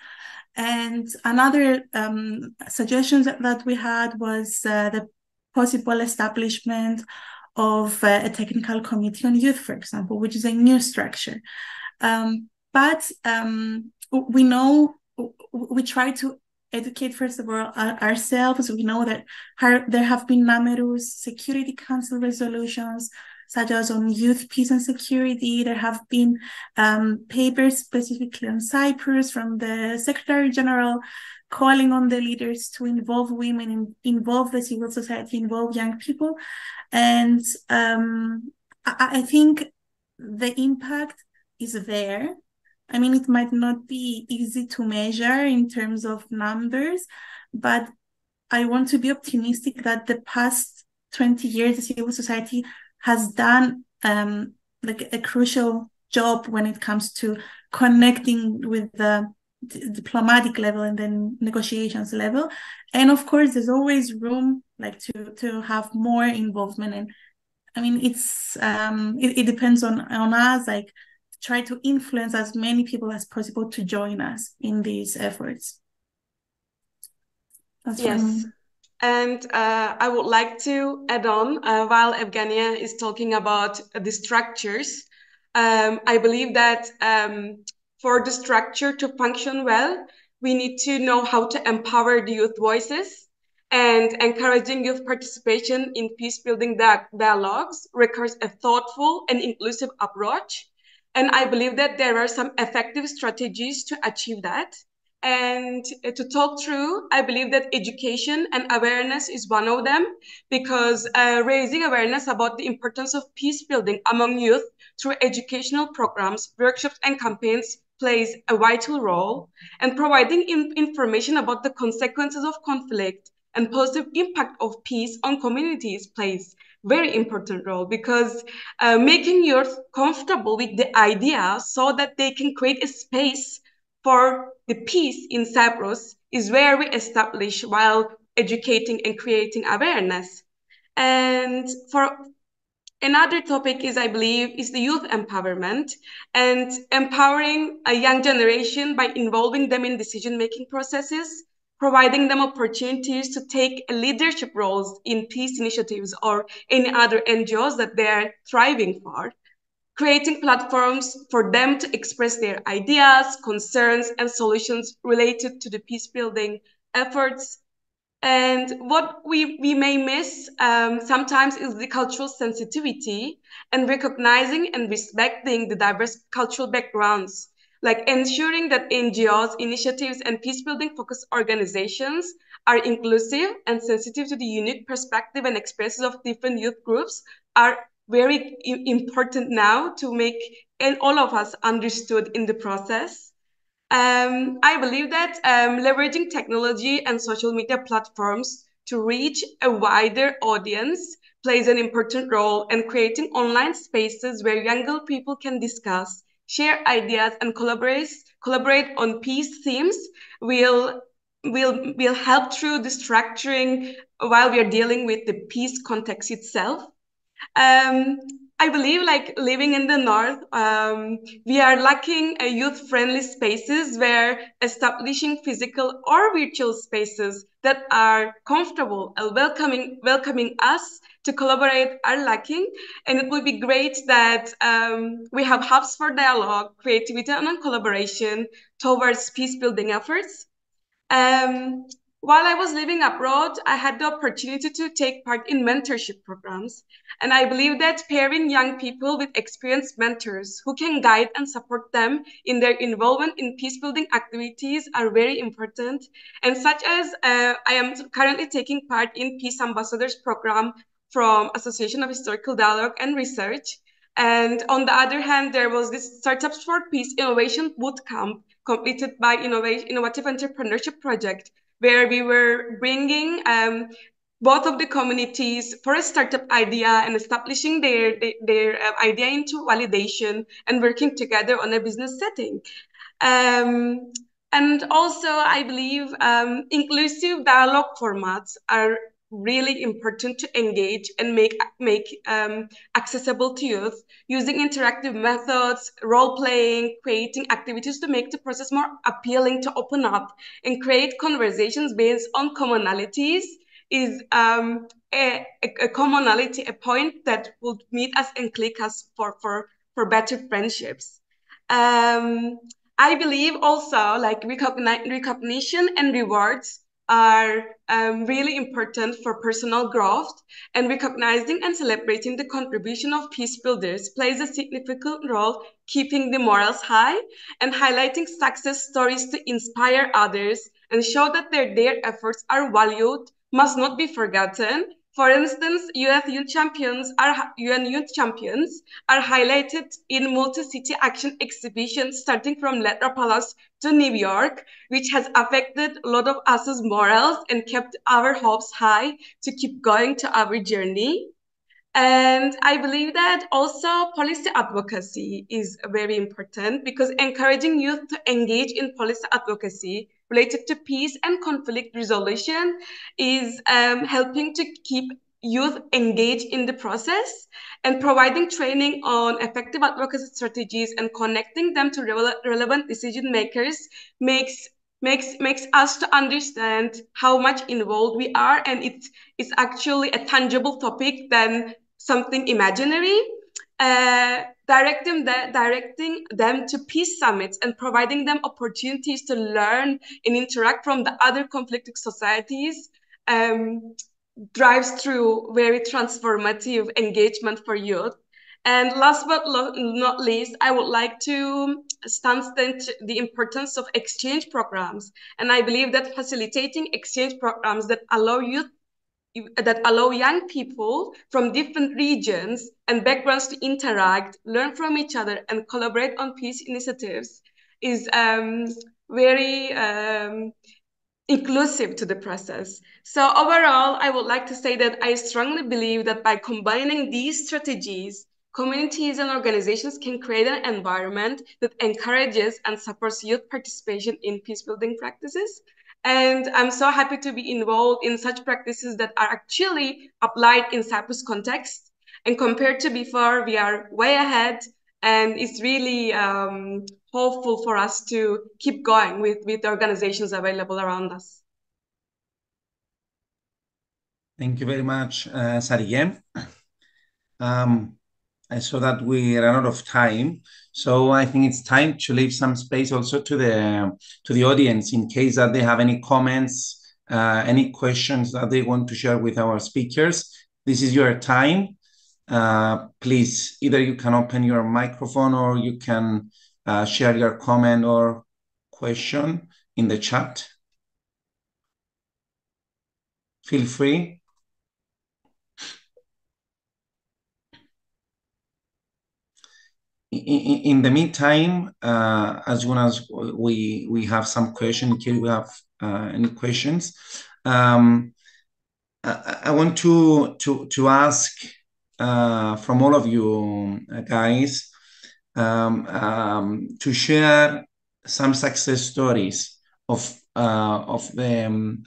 And another um, suggestion that, we had was uh, the possible establishment of uh, a technical committee on youth, for example, which is a new structure. Um, but um, we know we try to educate first of all ourselves. We know that there have been numerous Security Council resolutions, such as on youth, peace, and security. There have been um, papers specifically on Cyprus from the Secretary General calling on the leaders to involve women, involve the civil society, involve young people. And um, I, I think the impact is there I mean, it might not be easy to measure in terms of numbers, but I want to be optimistic that the past 20 years, the civil society has done um, like a crucial job when it comes to connecting with the diplomatic level and then negotiations level. And of course there's always room like to to have more involvement. And i mean it's um it, it depends on on us like try to influence as many people as possible to join us in these efforts. That's yes. And uh, I would like to add on uh, while Evgenia is talking about the structures. Um, I believe that um, for the structure to function well, we need to know how to empower the youth voices and encouraging youth participation in peace building dialogues requires a thoughtful and inclusive approach and I believe that there are some effective strategies to achieve that. And to talk through, I believe that education and awareness is one of them because uh, raising awareness about the importance of peace building among youth through educational programs, workshops, and campaigns plays a vital role. And providing in information about the consequences of conflict and positive impact of peace on communities plays very important role because uh, making youth comfortable with the idea so that they can create a space for the peace in Cyprus is where we establish while educating and creating awareness. And for another topic is, I believe, is the youth empowerment and empowering a young generation by involving them in decision-making processes providing them opportunities to take leadership roles in peace initiatives or any other NGOs that they're thriving for, creating platforms for them to express their ideas, concerns, and solutions related to the peace building efforts. And what we, we may miss um, sometimes is the cultural sensitivity and recognizing and respecting the diverse cultural backgrounds like ensuring that NGOs, initiatives, and peacebuilding focused organizations are inclusive and sensitive to the unique perspective and experiences of different youth groups are very important now to make and all of us understood in the process. Um, I believe that um, leveraging technology and social media platforms to reach a wider audience plays an important role in creating online spaces where younger people can discuss share ideas and collaborate, collaborate on peace themes will will will help through the structuring while we are dealing with the peace context itself. Um, I believe like living in the North, um, we are lacking a youth-friendly spaces where establishing physical or virtual spaces that are comfortable and welcoming, welcoming us to collaborate are lacking. And it would be great that um, we have hubs for dialogue, creativity, and collaboration towards peace building efforts. Um, while I was living abroad, I had the opportunity to take part in mentorship programs. And I believe that pairing young people with experienced mentors who can guide and support them in their involvement in peace building activities are very important. And such as uh, I am currently taking part in Peace Ambassadors program from Association of Historical Dialogue and Research. And on the other hand, there was this Startups for Peace Innovation Bootcamp completed by Innovative Entrepreneurship Project, where we were bringing um, both of the communities for a startup idea and establishing their, their, uh, idea into validation and working together on a business setting. Um, and also, I believe um, inclusive dialogue formats are really important to engage and make make um, accessible to youth using interactive methods role playing creating activities to make the process more appealing to open up and create conversations based on commonalities is um, a, a, commonality a point that would meet us and click us for for for better friendships. Um, i believe also like recognition and rewards are um, really important for personal growth and recognizing and celebrating the contribution of peace builders plays a significant role keeping the morals high and highlighting success stories to inspire others and show that their, their efforts are valued must not be forgotten for instance, US Youth Champions are UN Youth Champions are highlighted in multi-city action exhibitions starting from Ledra Palace to New York, which has affected a lot of us's morals and kept our hopes high to keep going to our journey. And I believe that also policy advocacy is very important because encouraging youth to engage in policy advocacy related to peace and conflict resolution is um, helping to keep youth engaged in the process and providing training on effective advocacy strategies and connecting them to re relevant decision makers makes makes makes us to understand how much involved we are and it's it's actually a tangible topic than something imaginary uh, directing, the, directing them to peace summits and providing them opportunities to learn and interact from the other conflicted societies um, drives through very transformative engagement for youth. And last but not least, I would like to stand the importance of exchange programs. And I believe that facilitating exchange programs that allow youth that allow young people from different regions and backgrounds to interact, learn from each other, and collaborate on peace initiatives is um, very um, inclusive to the process. So overall, I would like to say that I strongly believe that by combining these strategies, communities and organizations can create an environment that encourages and supports youth participation in peace building practices and I'm so happy to be involved in such practices that are actually applied in Cyprus context. And compared to before, we are way ahead. And it's really um, hopeful for us to keep going with, with organizations available around us. Thank you very much, uh, Shadiye. Um, I saw that we ran out of time, so I think it's time to leave some space also to the to the audience in case that they have any comments, uh, any questions that they want to share with our speakers. This is your time. Uh, please, either you can open your microphone or you can uh, share your comment or question in the chat. Feel free. In, the meantime, uh, as soon as we we have some questions, in case we have uh, any questions, um, I, I, want to to to ask uh, from all of you uh, guys um, um, to share some success stories of of the um,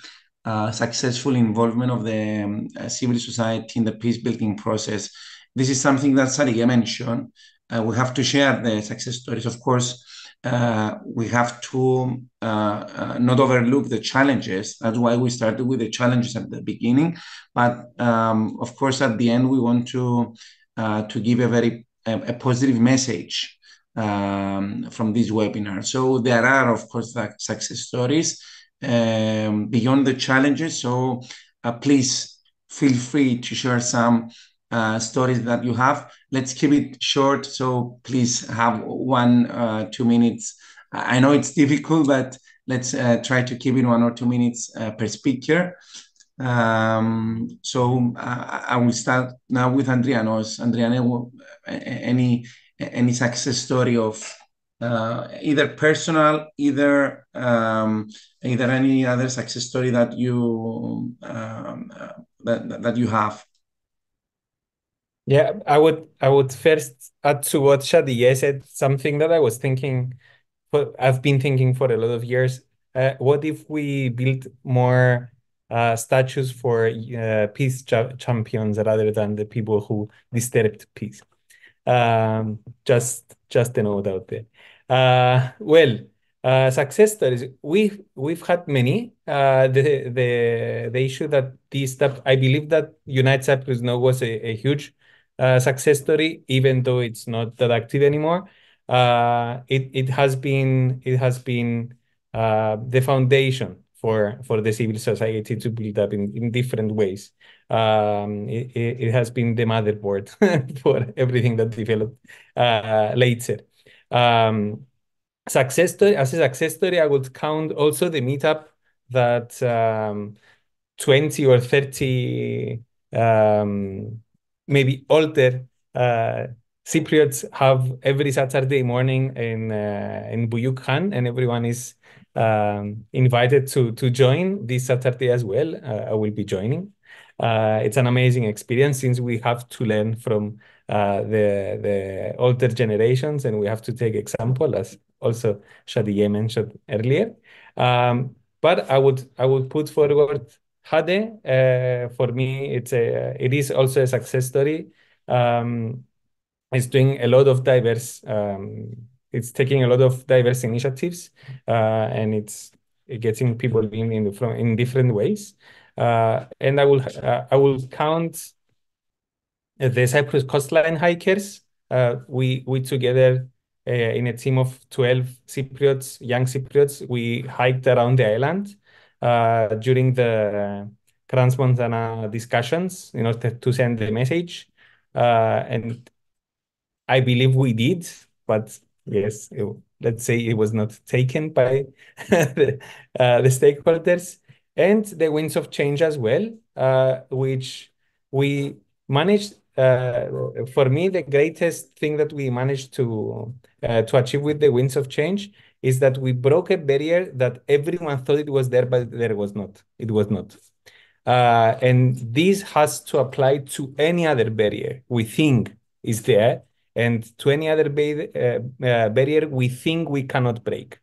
uh, successful involvement of the um, uh, civil society in the peace building process. This is something that Shadiye mentioned. Uh, we have to share the success stories. Of course, uh, we have to uh, uh, not overlook the challenges. That's why we started with the challenges at the beginning. But um, of course, at the end, we want to to give a very a, a positive message um, from this webinar. So there are, of course, success stories um, beyond the challenges. So uh, please feel free to share some uh, stories that you have. Let's keep it short. So please have one, uh, two minutes. I know it's difficult, but let's uh, try to keep it one or two minutes uh, per speaker. Um, so uh, I will start now with Andrianos. Andriane, any any success story of uh, either personal, either um, either any other success story that you um, uh, that that you have. Yeah, I would I would first add to what Shadiye said, something that I was thinking, for, I've been thinking for a lot of years. Uh, what if we build more uh, statues for uh, peace champions rather than the people who disturbed peace? Um, just just a note out there. Uh, well, uh, success stories. We've we've had many. Uh, the the the issue that this stuff. I believe that Unite Cyprus Now was a, a huge uh, success story, even though it's not that active anymore. Uh, it it has been it has been uh, the foundation for for the civil society to build up in, in different ways. Um, it, it has been the motherboard for everything that developed uh, later. Um, success story as a success story, I would count also the meetup that um, 20 or 30 um, maybe older uh, Cypriots have every Saturday morning in uh, in Buyuk Khan, and everyone is um, invited to to join this Saturday as well. Uh, I will be joining. Uh, it's an amazing experience since we have to learn from uh, the the older generations and we have to take example as also Shadiye mentioned earlier. Um, but I would I would put forward Hade. Uh, for me, it's a it is also a success story. Um, it's doing a lot of diverse. Um, it's taking a lot of diverse initiatives, uh, and it's getting people in in, in different ways. Uh, and I will uh, I will count the Cyprus coastline hikers. Uh, we we together in a team of 12 Cypriots, young Cypriots, we hiked around the island during the Crans-Montana discussions in order to send the message. and I believe we did, but yes, it, let's say it was not taken by the, uh, the stakeholders and the winds of change as well, uh, which we managed. Uh, for me, the greatest thing that we managed to uh, to achieve with the winds of change is that we broke a barrier that everyone thought it was there, but there was not. It was not. Uh, and this has to apply to any other barrier we think is there, and to any other ba uh, uh, barrier we think we cannot break.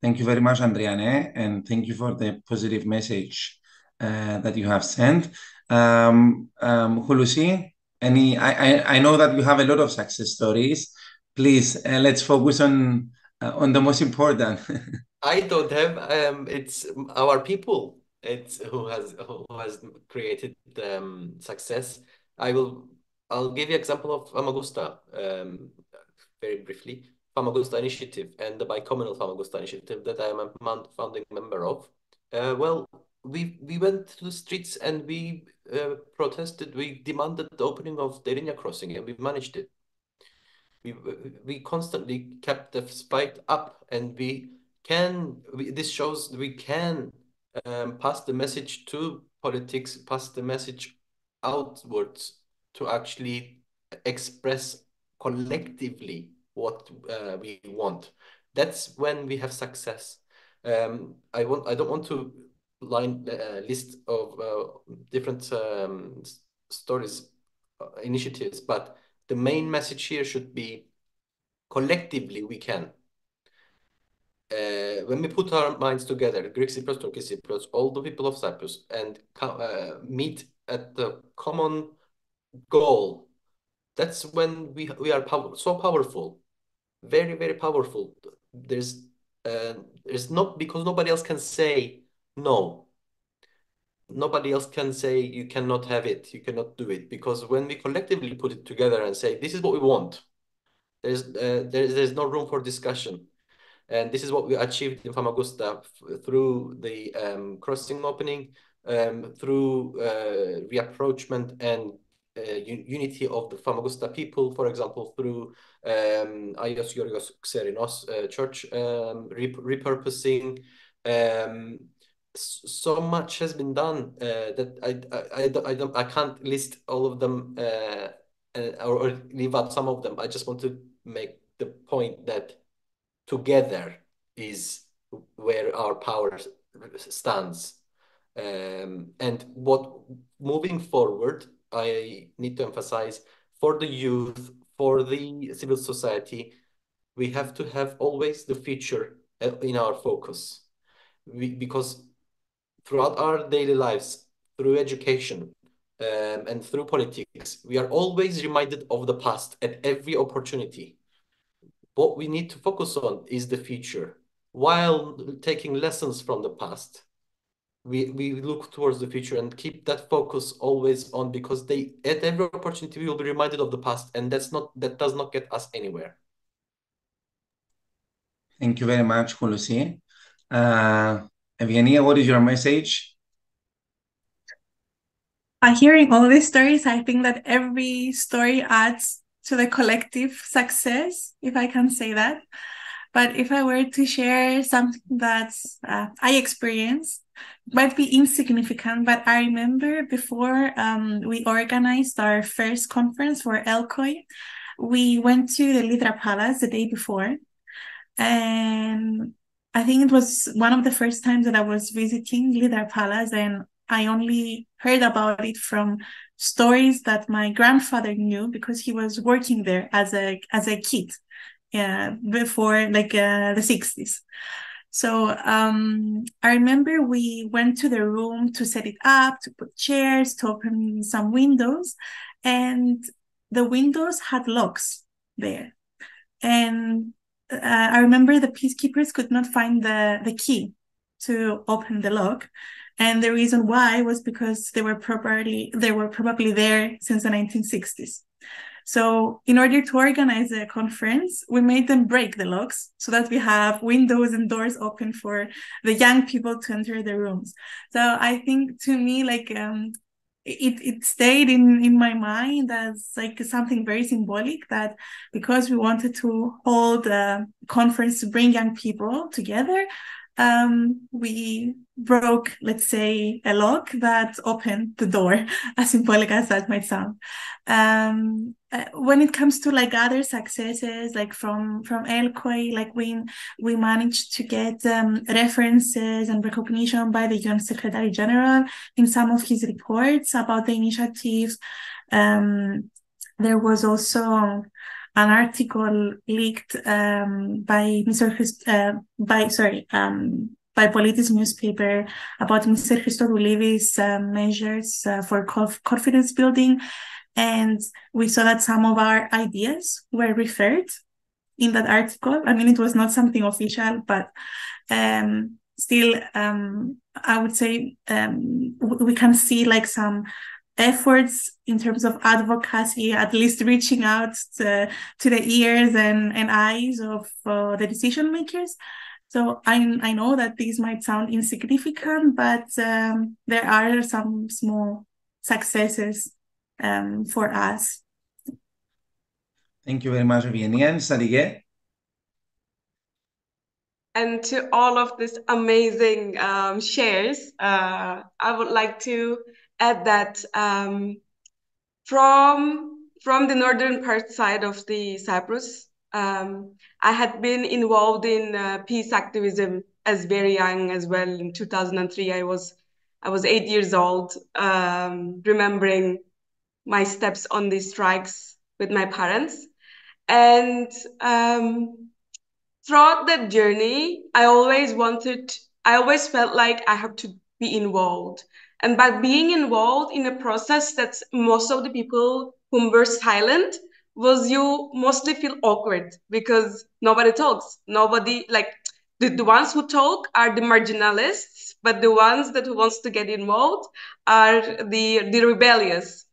Thank you very much, Andriane, and thank you for the positive message uh, that you have sent. Um, um, Hulusi, any, I, I, I know that you have a lot of success stories. Please, uh, let's focus on uh, on the most important. I don't have. Um, it's our people. It's who has who has created um, success. I will. I'll give you example of Famagusta um, very briefly. Famagusta Initiative and the Bicommunal Famagusta Initiative that I am a founding member of. Uh, well, we we went to the streets and we uh, protested. We demanded the opening of the Deryneia crossing, and we managed it. We we constantly kept the spike up, and we can. We, this shows we can um, pass the message to politics, pass the message outwards to actually express collectively what uh, we want. That's when we have success. Um, I want. I don't want to line uh, list of uh, different um, stories, uh, initiatives, but the main message here should be collectively we can. Uh, when we put our minds together, Greek Cypriots, Turkish Cypriots, all the people of Cyprus, and uh, meet at the common goal, that's when we we are so powerful, very very powerful. There's uh, there's not because nobody else can say no. Nobody else can say you cannot have it, you cannot do it, because when we collectively put it together and say this is what we want, there's uh, there's there's no room for discussion. And this is what we achieved in Famagusta through the um, crossing opening, um, through uh, reapproachment and uh, unity of the Famagusta people, for example, through um, Aios Georgios Xerinos uh, church um, repurposing. Um, so much has been done uh, that I, I, I, I, don't, I can't list all of them uh, or, or leave out some of them. I just want to make the point that together is where our power stands. Um, and what moving forward, I need to emphasize for the youth, for the civil society, we have to have always the future uh, in our focus. We, because throughout our daily lives, through education, um, and through politics, we are always reminded of the past at every opportunity. What we need to focus on is the future while taking lessons from the past. We, we look towards the future and keep that focus always on because they at every opportunity we will be reminded of the past and that's not that does not get us anywhere. Thank you very much, Hulusi. Uh, Evgenia, what is your message? By hearing all these stories, I think that every story adds to the collective success, if I can say that. But if I were to share something that uh, I experienced, might be insignificant, but I remember before um, we organized our first conference for LCOY, we went to the Ledra Palace the day before. And I think it was one of the first times that I was visiting Ledra Palace, and I only heard about it from stories that my grandfather knew because he was working there as a as a kid yeah, before like uh, the 60s. So um, I remember we went to the room to set it up, to put chairs, to open some windows, and the windows had locks there. And uh, I remember the peacekeepers could not find the, the key to open the lock. And the reason why was because they were probably they were probably there since the 1960s. So, in order to organize a conference, we made them break the locks so that we have windows and doors open for the young people to enter the rooms. So, I think to me, like, um, it, it stayed in, in my mind as like something very symbolic that because we wanted to hold a conference to bring young people together, um, we broke, let's say, a lock that opened the door, as symbolic as that might sound. Um, uh, when it comes to like other successes, like from from LCOY, like we we managed to get um, references and recognition by the UN Secretary General in some of his reports about the initiatives. Um, there was also an article leaked um, by Mr. Uh, by sorry um, by Politis newspaper about Mr. Christodoulides uh, measures uh, for confidence building, and we saw that some of our ideas were referred in that article. I mean, it was not something official, but um, still, um, I would say um, we can see like some efforts in terms of advocacy, at least reaching out to, to the ears and, and eyes of uh, the decision makers. So I, I know that these might sound insignificant, but um, there are some small successes um, for us. Thank you very much, Evgenia. And Shadiye? And to all of these amazing um, shares, uh, I would like to add that um, from from the northern part side of the Cyprus, um, I had been involved in uh, peace activism as very young as well. In 2003, I was I was eight years old, um, remembering my steps on these strikes with my parents. And um, throughout that journey, I always wanted, I always felt like I have to be involved. And by being involved in a process that most of the people who were silent was you mostly feel awkward because nobody talks. Nobody like the, the ones who talk are the marginalists, but the ones that wants to get involved are the the rebellious.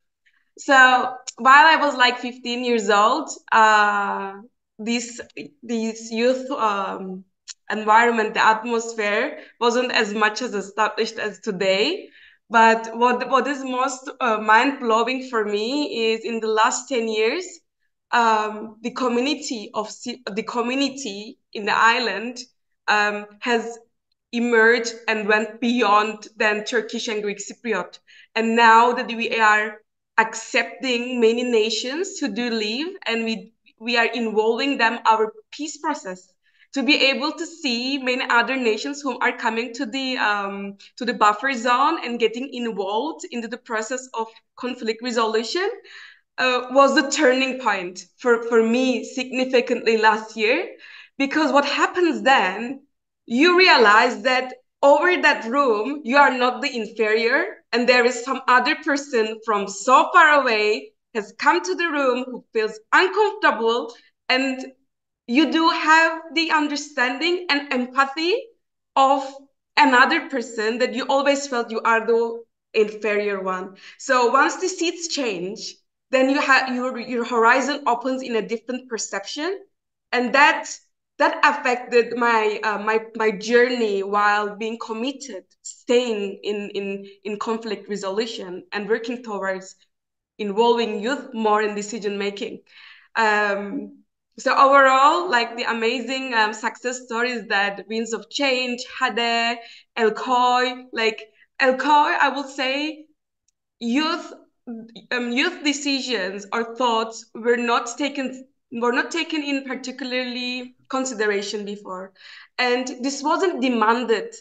So while I was like 15 years old, uh, this this youth um, environment, the atmosphere wasn't as much as established as today. But what what is most uh, mind blowing for me is in the last 10 years, um, the community of the community in the island um, has emerged and went beyond than Turkish and Greek Cypriot. And now that we are accepting many nations to do live and we we are involving them our peace process to be able to see many other nations who are coming to the um, to the buffer zone and getting involved into the process of conflict resolution uh, was the turning point for, for me significantly last year. Because what happens then you realize that over that room you are not the inferior and there is some other person from so far away has come to the room who feels uncomfortable and you do have the understanding and empathy of another person that you always felt you are the inferior one. So once the seats change then you have your your horizon opens in a different perception. And that that affected my uh, my my journey while being committed staying in in in conflict resolution and working towards involving youth more in decision making um, so overall like the amazing um, success stories that winds of change hade LCOY like LCOY i would say youth um, youth decisions or thoughts were not taken were not taken in particularly consideration before. And this wasn't demanded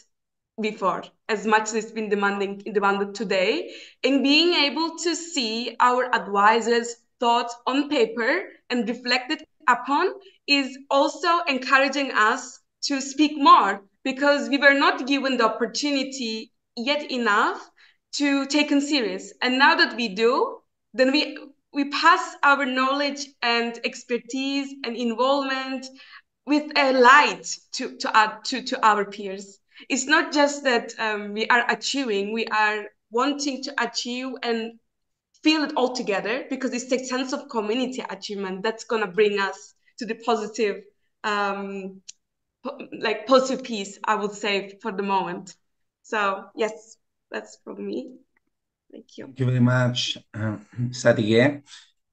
before as much as it's been demanding demanded today. In being able to see our advisors thoughts on paper and reflected upon is also encouraging us to speak more because we were not given the opportunity yet enough to taken serious. And now that we do, then we we pass our knowledge and expertise and involvement with a light to to add to, to our peers. It's not just that um, we are achieving, we are wanting to achieve and feel it all together because it's a sense of community achievement that's gonna bring us to the positive um, like positive piece, I would say for the moment. So yes, that's from me. Thank you. Thank you very much, uh.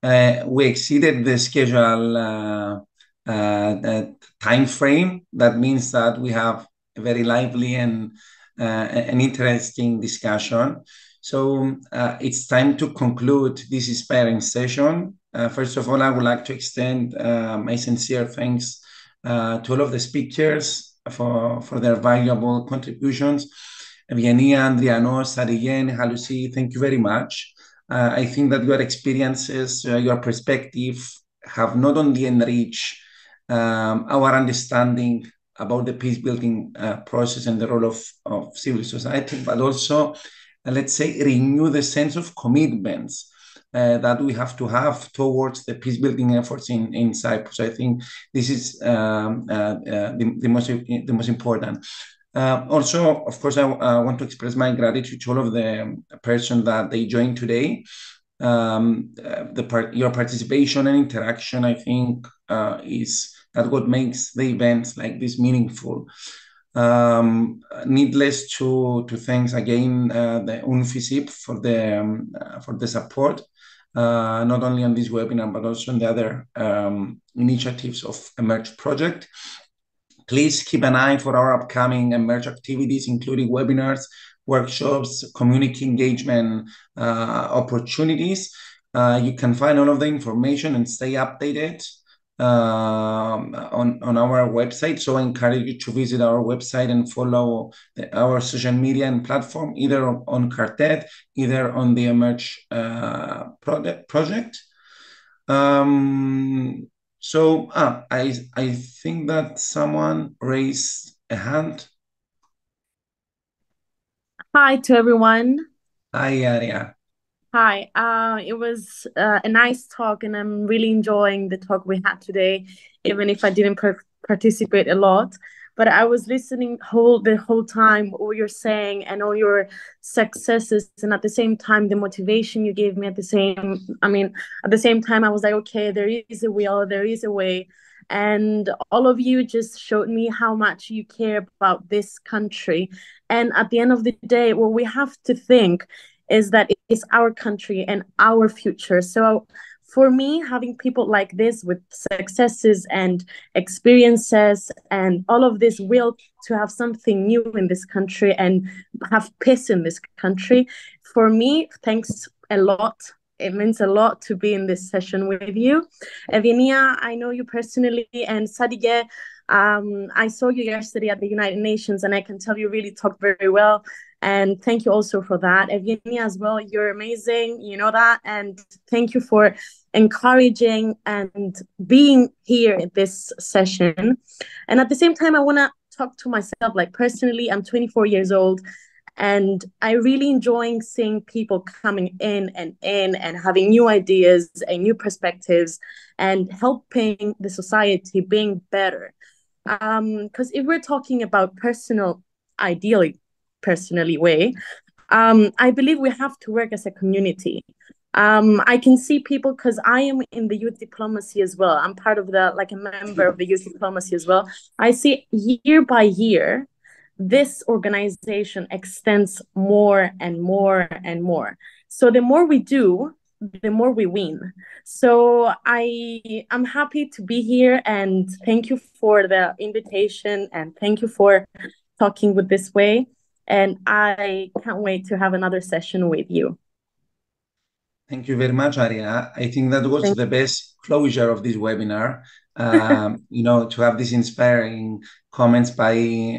Uh, we exceeded the schedule uh, uh, time frame. That means that we have a very lively and uh, an interesting discussion. So uh, it's time to conclude this inspiring session. Uh, first of all, I would like to extend uh, my sincere thanks uh, to all of the speakers for, for their valuable contributions. Eugenia, Andriano, Sariyen, Hulusi, thank you very much. Uh, I think that your experiences, uh, your perspective have not only enriched um, our understanding about the peace building process and the role of, of civil society, but also, let's say, renew the sense of commitments uh, that we have to have towards the peace building efforts in, in Cyprus. I think this is um, uh, the, the, most, the most important. Uh, also, of course, I uh, want to express my gratitude to all of the person that they joined today. Um, uh, the part, your participation and interaction, I think, uh, is that what makes the events like this meaningful. Um, needless to to thanks again uh, the UNFICYP for the um, uh, for the support, not only on this webinar but also on the other um, initiatives of Emerge project. Please keep an eye for our upcoming Emerge activities, including webinars, workshops, community engagement uh, opportunities. Uh, you can find all of the information and stay updated uh, on, on our website. So I encourage you to visit our website and follow the, our social media and platform, either on CARDET, either on the Emerge uh, project. Um, So uh, I I think that someone raised a hand. Hi to everyone. Hi, Aria. Hi. Uh, it was uh, a nice talk, and I'm really enjoying the talk we had today, even if I didn't participate a lot but I was listening whole the whole time what you're saying and all your successes and at the same time the motivation you gave me at the same I mean at the same time I was like okay there is a will there is a way and all of you just showed me how much you care about this country and at the end of the day what we have to think is that it's our country and our future so for me, having people like this with successes and experiences and all of this will to have something new in this country and have peace in this country, for me, thanks a lot. It means a lot to be in this session with you. Evinia, I know you personally, and Shadiye, um, I saw you yesterday at the United Nations, and I can tell you really talk very well. And thank you also for that. Evgenia as well, you're amazing. You know that. And thank you for encouraging and being here in this session. And at the same time, I want to talk to myself like personally, I'm 24 years old and I really enjoying seeing people coming in and in and having new ideas and new perspectives and helping the society being better. Um, because if we're talking about personal, ideally personally way, um, I believe we have to work as a community. Um, I can see people because I am in the youth diplomacy as well. I'm part of the like a member of the youth diplomacy as well. I see year by year, this organization extends more and more and more. So the more we do, the more we win. So I am happy to be here and thank you for the invitation and thank you for talking with this way. And I can't wait to have another session with you. Thank you very much, Aria. I think that was Thank the best closure of this webinar. Um, you know, to have these inspiring comments by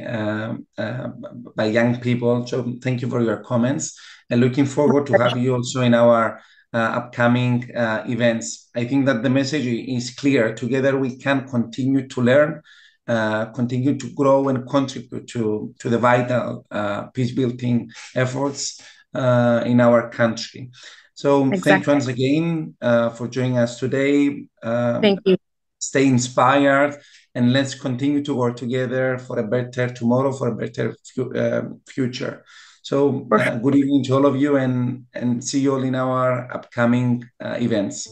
uh, uh, by young people. So thank you for your comments, and looking forward to have you also in our uh, upcoming uh, events. I think that the message is clear. Together, we can continue to learn uh, continue to grow and contribute to, to the vital uh, peace building efforts uh, in our country. So exactly. thank you once again uh, for joining us today. Um, thank you. Stay inspired and let's continue to work together for a better tomorrow, for a better fu um, future. So uh, good evening to all of you and, and see you all in our upcoming events.